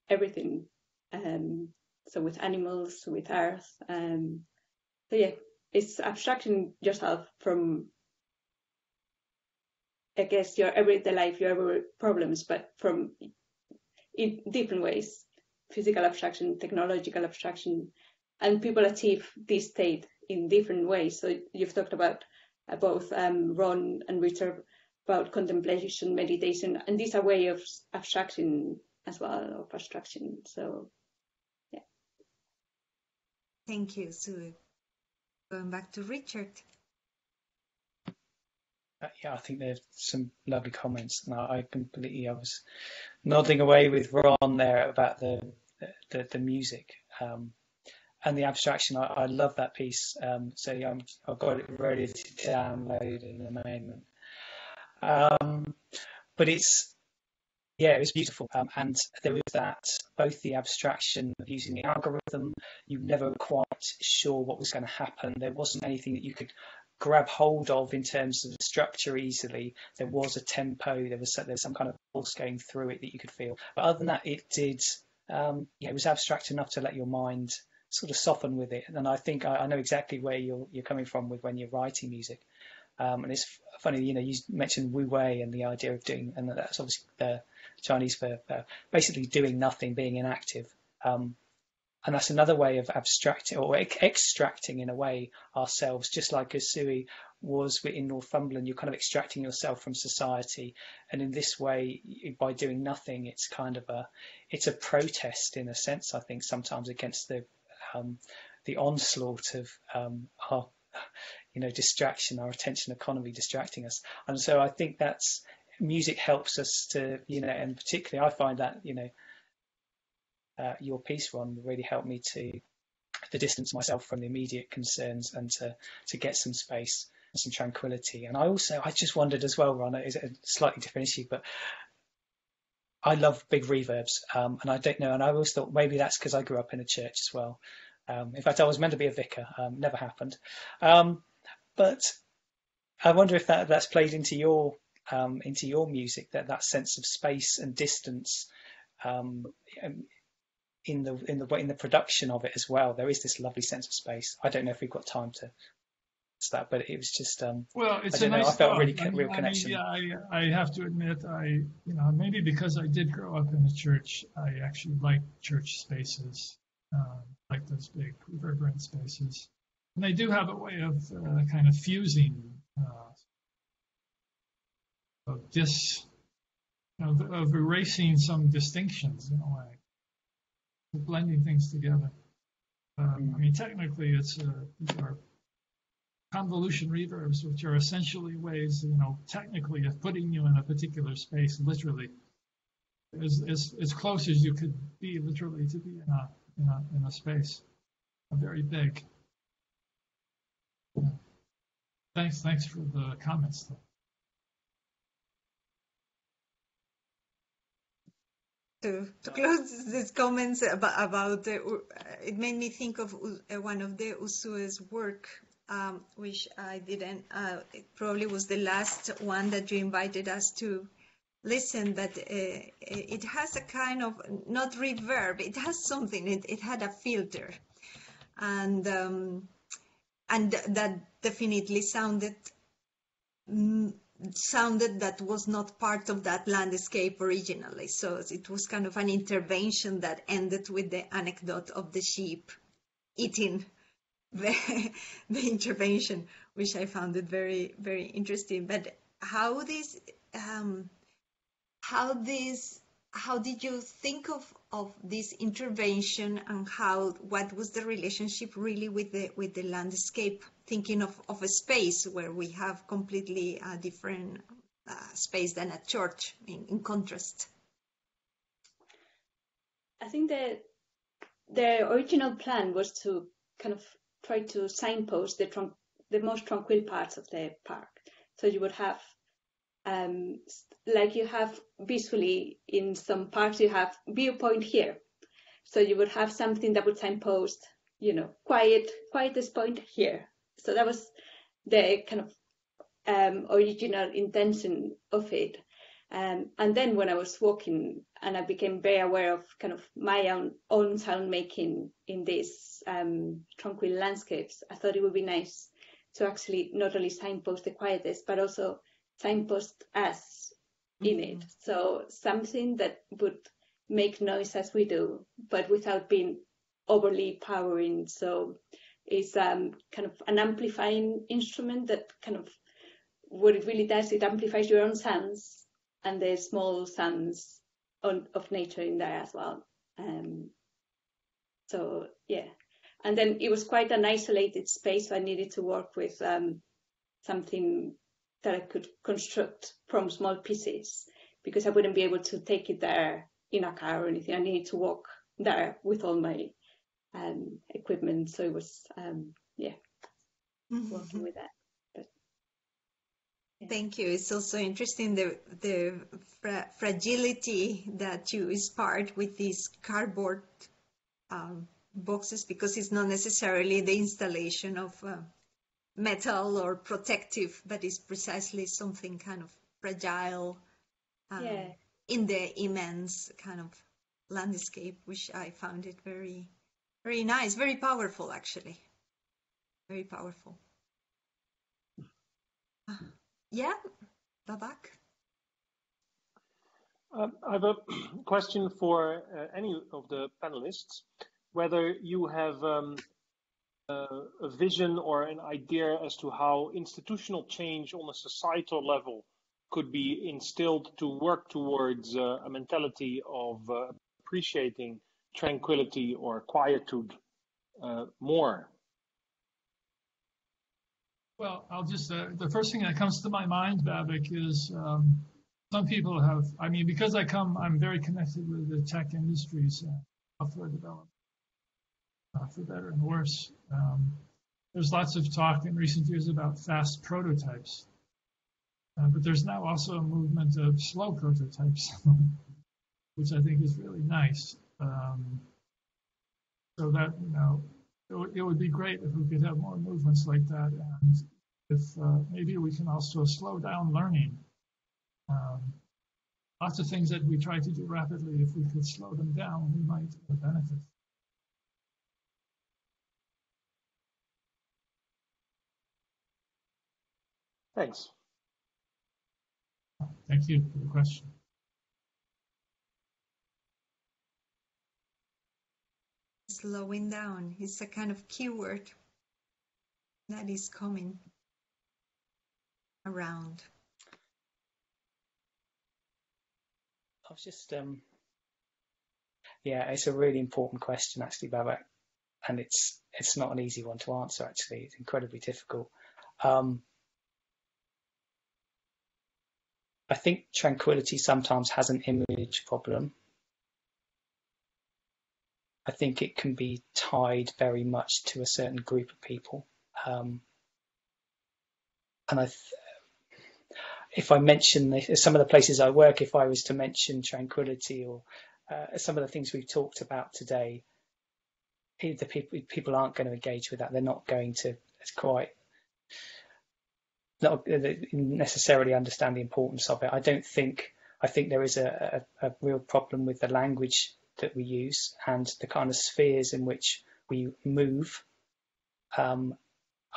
everything. Um, so with animals, with earth. Um, so yeah, it's abstracting yourself from, I guess, your everyday life, your everyday problems, but from in different ways, physical abstraction, technological abstraction, and people achieve this state in different ways. So you've talked about uh, both um, Ron and Richard about contemplation, meditation, and these are way of abstraction as well of abstraction. So, yeah.
Thank you, Sue. Going back to Richard.
Uh, yeah, I think there's some lovely comments. No, I completely, I was nodding away with Ron there about the the, the music um, and the abstraction. I, I love that piece. Um, so yeah, I'm, I've got it ready to download in a moment. Um, but it's yeah, it was beautiful. Um, and there was that both the abstraction of using the algorithm, you never quite sure what was going to happen. There wasn't anything that you could grab hold of in terms of structure easily. There was a tempo, there was there's some kind of pulse going through it that you could feel. But other than that, it did. Um, yeah, it was abstract enough to let your mind sort of soften with it. And I think I, I know exactly where you're you're coming from with when you're writing music. Um, and it's funny, you know, you mentioned Wu Wei and the idea of doing, and that's obviously the Chinese for uh, basically doing nothing, being inactive. Um, and that's another way of abstracting or extracting in a way ourselves, just like as Usue was in Northumberland, you're kind of extracting yourself from society, and in this way, by doing nothing, it's kind of a it's a protest in a sense. I think sometimes against the um, the onslaught of um, our you know distraction, our attention economy distracting us, and so I think that's music helps us to you know, and particularly I find that you know uh, your piece, Ron, really helped me to to distance myself from the immediate concerns and to to get some space and some tranquility. And I also I just wondered as well, Ron, is a slightly different issue, but I love big reverbs, um, and I don't know. And I always thought maybe that's because I grew up in a church as well. Um, in fact, I was meant to be a vicar, um, never happened. Um, but I wonder if that that's played into your um, into your music that that sense of space and distance um, in the in the in the production of it as well. There is this lovely sense of space. I don't know if we've got time to that, but it was just um,
well, it's
I
a
nice
know,
I felt
thought.
really
I mean,
real
I
connection.
mean, yeah, I, I have to admit, I you know maybe because I did grow up in a church, I actually like church spaces, um, like those big reverberant spaces, and they do have a way of uh, kind of fusing uh, of this of, of erasing some distinctions in a way, blending things together. Um, I mean, technically, it's a, these are convolution reverbs, which are essentially ways, you know, technically of putting you in a particular space, literally, as as, as close as you could be, literally, to be in a in a in a space, a very big. Yeah. Thanks, thanks for the comments. Though.
to, to close these comments about, about uh, it made me think of uh, one of the Usue's work, um, which I didn't, uh, probably was the last one that you invited us to listen, but uh, it has a kind of, not reverb, it has something, it, it had a filter. And, um, and that definitely sounded mm, sounded that was not part of that landscape originally. So it was kind of an intervention that ended with the anecdote of the sheep eating the, *laughs* the intervention, which I found it very, very interesting. But how this, um, how this, how did you think of, of this intervention and how, what was the relationship really with the, with the landscape thinking of, of a space where we have completely a different uh, space than a church in, in, contrast?
I think that the original plan was to kind of try to signpost the, the most tranquil parts of the park. So you would have, um, like you have visually in some parks, you have viewpoint here. So you would have something that would signpost, you know, quiet, quietest point here so that was the kind of um, original intention of it. Um, and then when I was walking and I became very aware of kind of my own, own sound making in these um, tranquil landscapes, I thought it would be nice to actually not only signpost the quietest, but also signpost us in mm-hmm. it. So something that would make noise as we do, but without being overly powering. So is um, kind of an amplifying instrument that kind of what it really does, it amplifies your own sounds and there's small sounds on, of nature in there as well. Um, so yeah, and then it was quite an isolated space. So I needed to work with um, something that I could construct from small pieces because I wouldn't be able to take it there in a car or anything. I needed to walk there with all my um, equipment. So it was, um, yeah, mm-hmm. working with that.
Thank you. It's also interesting the the fra- fragility that you part with these cardboard um, boxes because it's not necessarily the installation of uh, metal or protective, but it's precisely something kind of fragile
um, yeah.
in the immense kind of landscape, which I found it very very nice, very powerful, actually. Very powerful. Yeah, Babak?
Um, I have a *clears throat* question for uh, any of the panelists. whether you have um, uh, a vision or an idea as to how institutional change on a societal level could be instilled to work towards uh, a mentality of uh, appreciating tranquility or quietude uh, more?
Well, I'll just, uh, the first thing that comes to my mind, Babak, is um, some people have, I mean, because I come, I'm very connected with the tech industries, uh, software development, uh, for better and worse. Um, there's lots of talk in recent years about fast prototypes. Uh, but there's now also a movement of slow prototypes, *laughs* which I think is really nice. Um, so that, you know, it, would be great if we could have more movements like that. And if uh, maybe we can also slow down learning. Um, lots of things that we try to do rapidly, if we could slow them down, we might benefit.
Thanks.
Thank you for the question.
Slowing down is a kind of keyword that is coming around.
I was just, um, yeah, it's a really important question, actually, Babak, and it's it's not an easy one to answer. Actually, it's incredibly difficult. Um, I think tranquility sometimes has an image problem. I think it can be tied very much to a certain group of people. Um, and I, th- if I mention some of the places I work, if I was to mention tranquility or uh, some of the things we've talked about today, the people people aren't going to engage with that. They're not going to. It's quite not necessarily understand the importance of it. I don't think. I think there is a, a, a real problem with the language that we use and the kind of spheres in which we move. Um,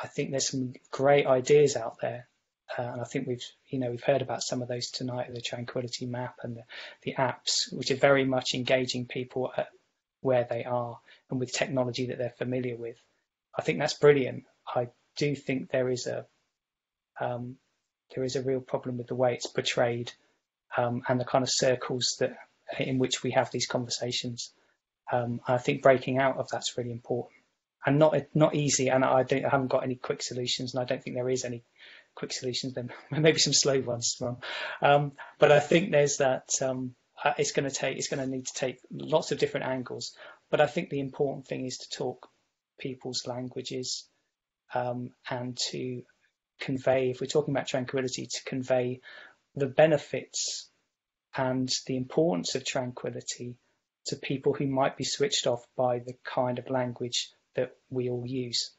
I think there's some great ideas out there, uh, and I think we've you know we've heard about some of those tonight, the Tranquility Map and the, the apps, which are very much engaging people at where they are and with technology that they're familiar with. I think that's brilliant. I do think there is a um, there is a real problem with the way it's portrayed um, and the kind of circles that in which we have these conversations. Um, I think breaking out of that's really important and not not easy. And I don't I haven't got any quick solutions, and I don't think there is any quick solutions. Then *laughs* maybe some slow ones. Um, but I think there's that. Um, uh, it's going to take. It's going to need to take lots of different angles. But I think the important thing is to talk people's languages um, and to convey. If we're talking about tranquility, to convey the benefits and the importance of tranquility to people who might be switched off by the kind of language that we all use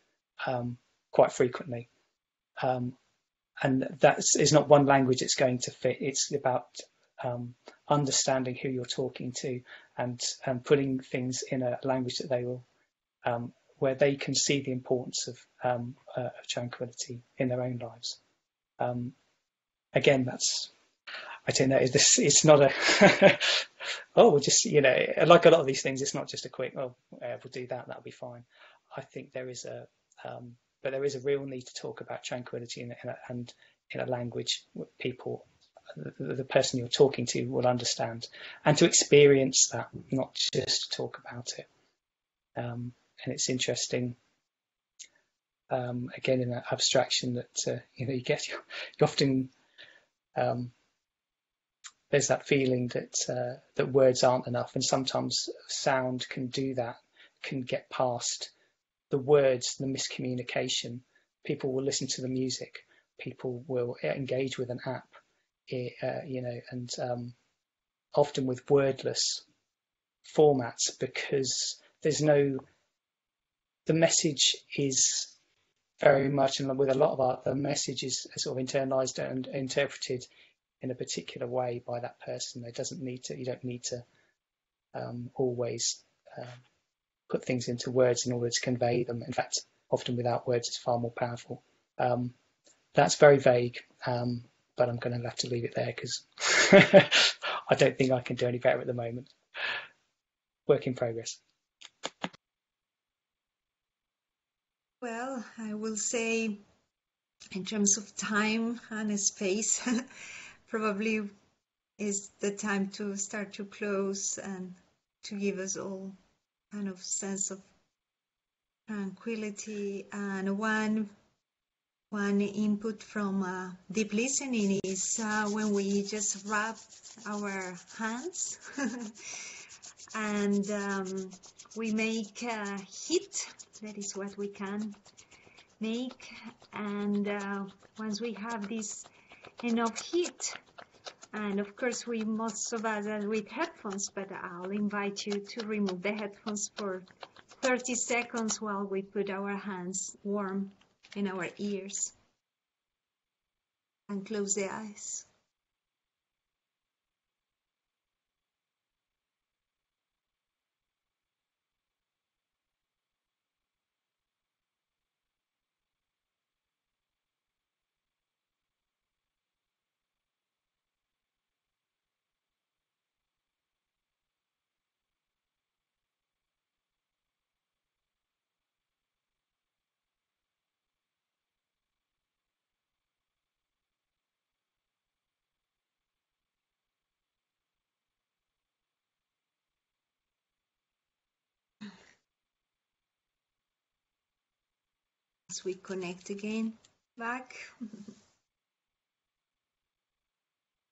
um, quite frequently. Um, and that is not one language it's going to fit. It's about um, understanding who you're talking to and, and putting things in a language that they will, um, where they can see the importance of, um, uh, of tranquility in their own lives. Um, again, that's I don't know. This it's not a *laughs* oh, we'll just you know, like a lot of these things, it's not just a quick oh, uh, we'll do that, that'll be fine. I think there is a um, but there is a real need to talk about tranquility in, a, and in a language people the, person you're talking to will understand and to experience that, not just talk about it. Um, and it's interesting. Um, again, in that abstraction that uh, you know you get, *laughs* you often um, there's that feeling that uh, that words aren't enough, and sometimes sound can do that, can get past the words, the miscommunication. People will listen to the music, people will engage with an app, uh, you know, and um, often with wordless formats because there's no the message is very much and with a lot of art the message is sort of internalized and interpreted in a particular way by that person. There doesn't need to, you don't need to um, always um, put things into words in order to convey them. In fact, often without words, it's far more powerful. Um, that's very vague, um, but I'm going to have to leave it there because *laughs* I don't think I can do any better at the moment. Work in progress.
Well, I will say, in terms of time and space, *laughs* probably is the time to start to close and to give us all kind of sense of tranquility. And one one input from uh, deep listening is uh, when we just wrap our hands *laughs* and um, we make heat. That is what we can make. And uh, once we have this enough heat, and of course, we most of us are with headphones, but I'll invite you to remove the headphones for 30 seconds while we put our hands warm in our ears and close the eyes. We connect again back.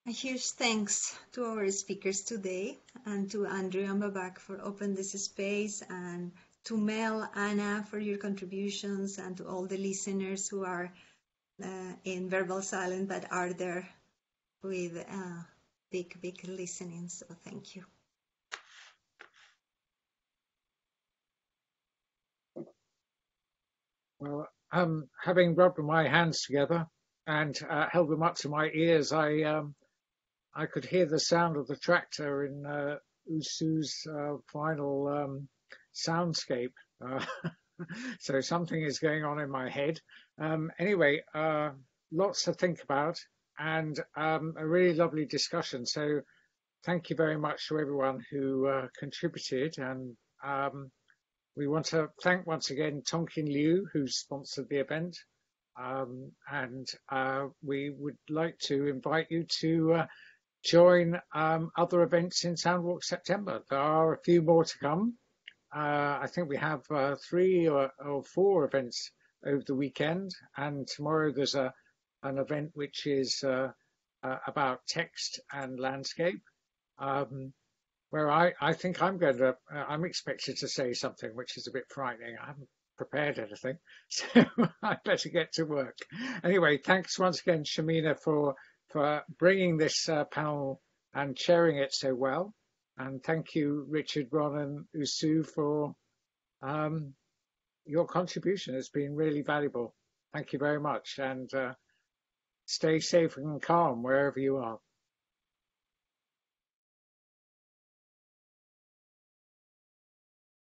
A huge thanks to our speakers today and to Andrew and Babak for opening this space and to Mel, Anna for your contributions and to all the listeners who are uh, in verbal silence but are there with uh, big, big listening. So thank you.
Well, um, having rubbed my hands together and uh, held them up to my ears, I um, I could hear the sound of the tractor in uh, Usue's uh, final um, soundscape. Uh, *laughs* so something is going on in my head. Um, anyway, uh, lots to think about and um, a really lovely discussion. So thank you very much to everyone who uh, contributed and um, we want to thank once again Tonkin Liu, who sponsored the event. Um, and uh, we would like to invite you to uh, join um, other events in Soundwalk September. There are a few more to come. Uh, I think we have uh, three or, or, four events over the weekend, and tomorrow there's a an event which is uh, uh, about text and landscape. Um, where I, I think I'm going to, uh, I'm expected to say something which is a bit frightening. I haven't prepared anything, *laughs* so I better get to work. Anyway, thanks once again, Ximena, for for bringing this uh, panel and chairing it so well. And thank you, Richard, Ron, and Usue, for um, your contribution. It's been really valuable. Thank you very much. And uh, stay safe and calm wherever you are.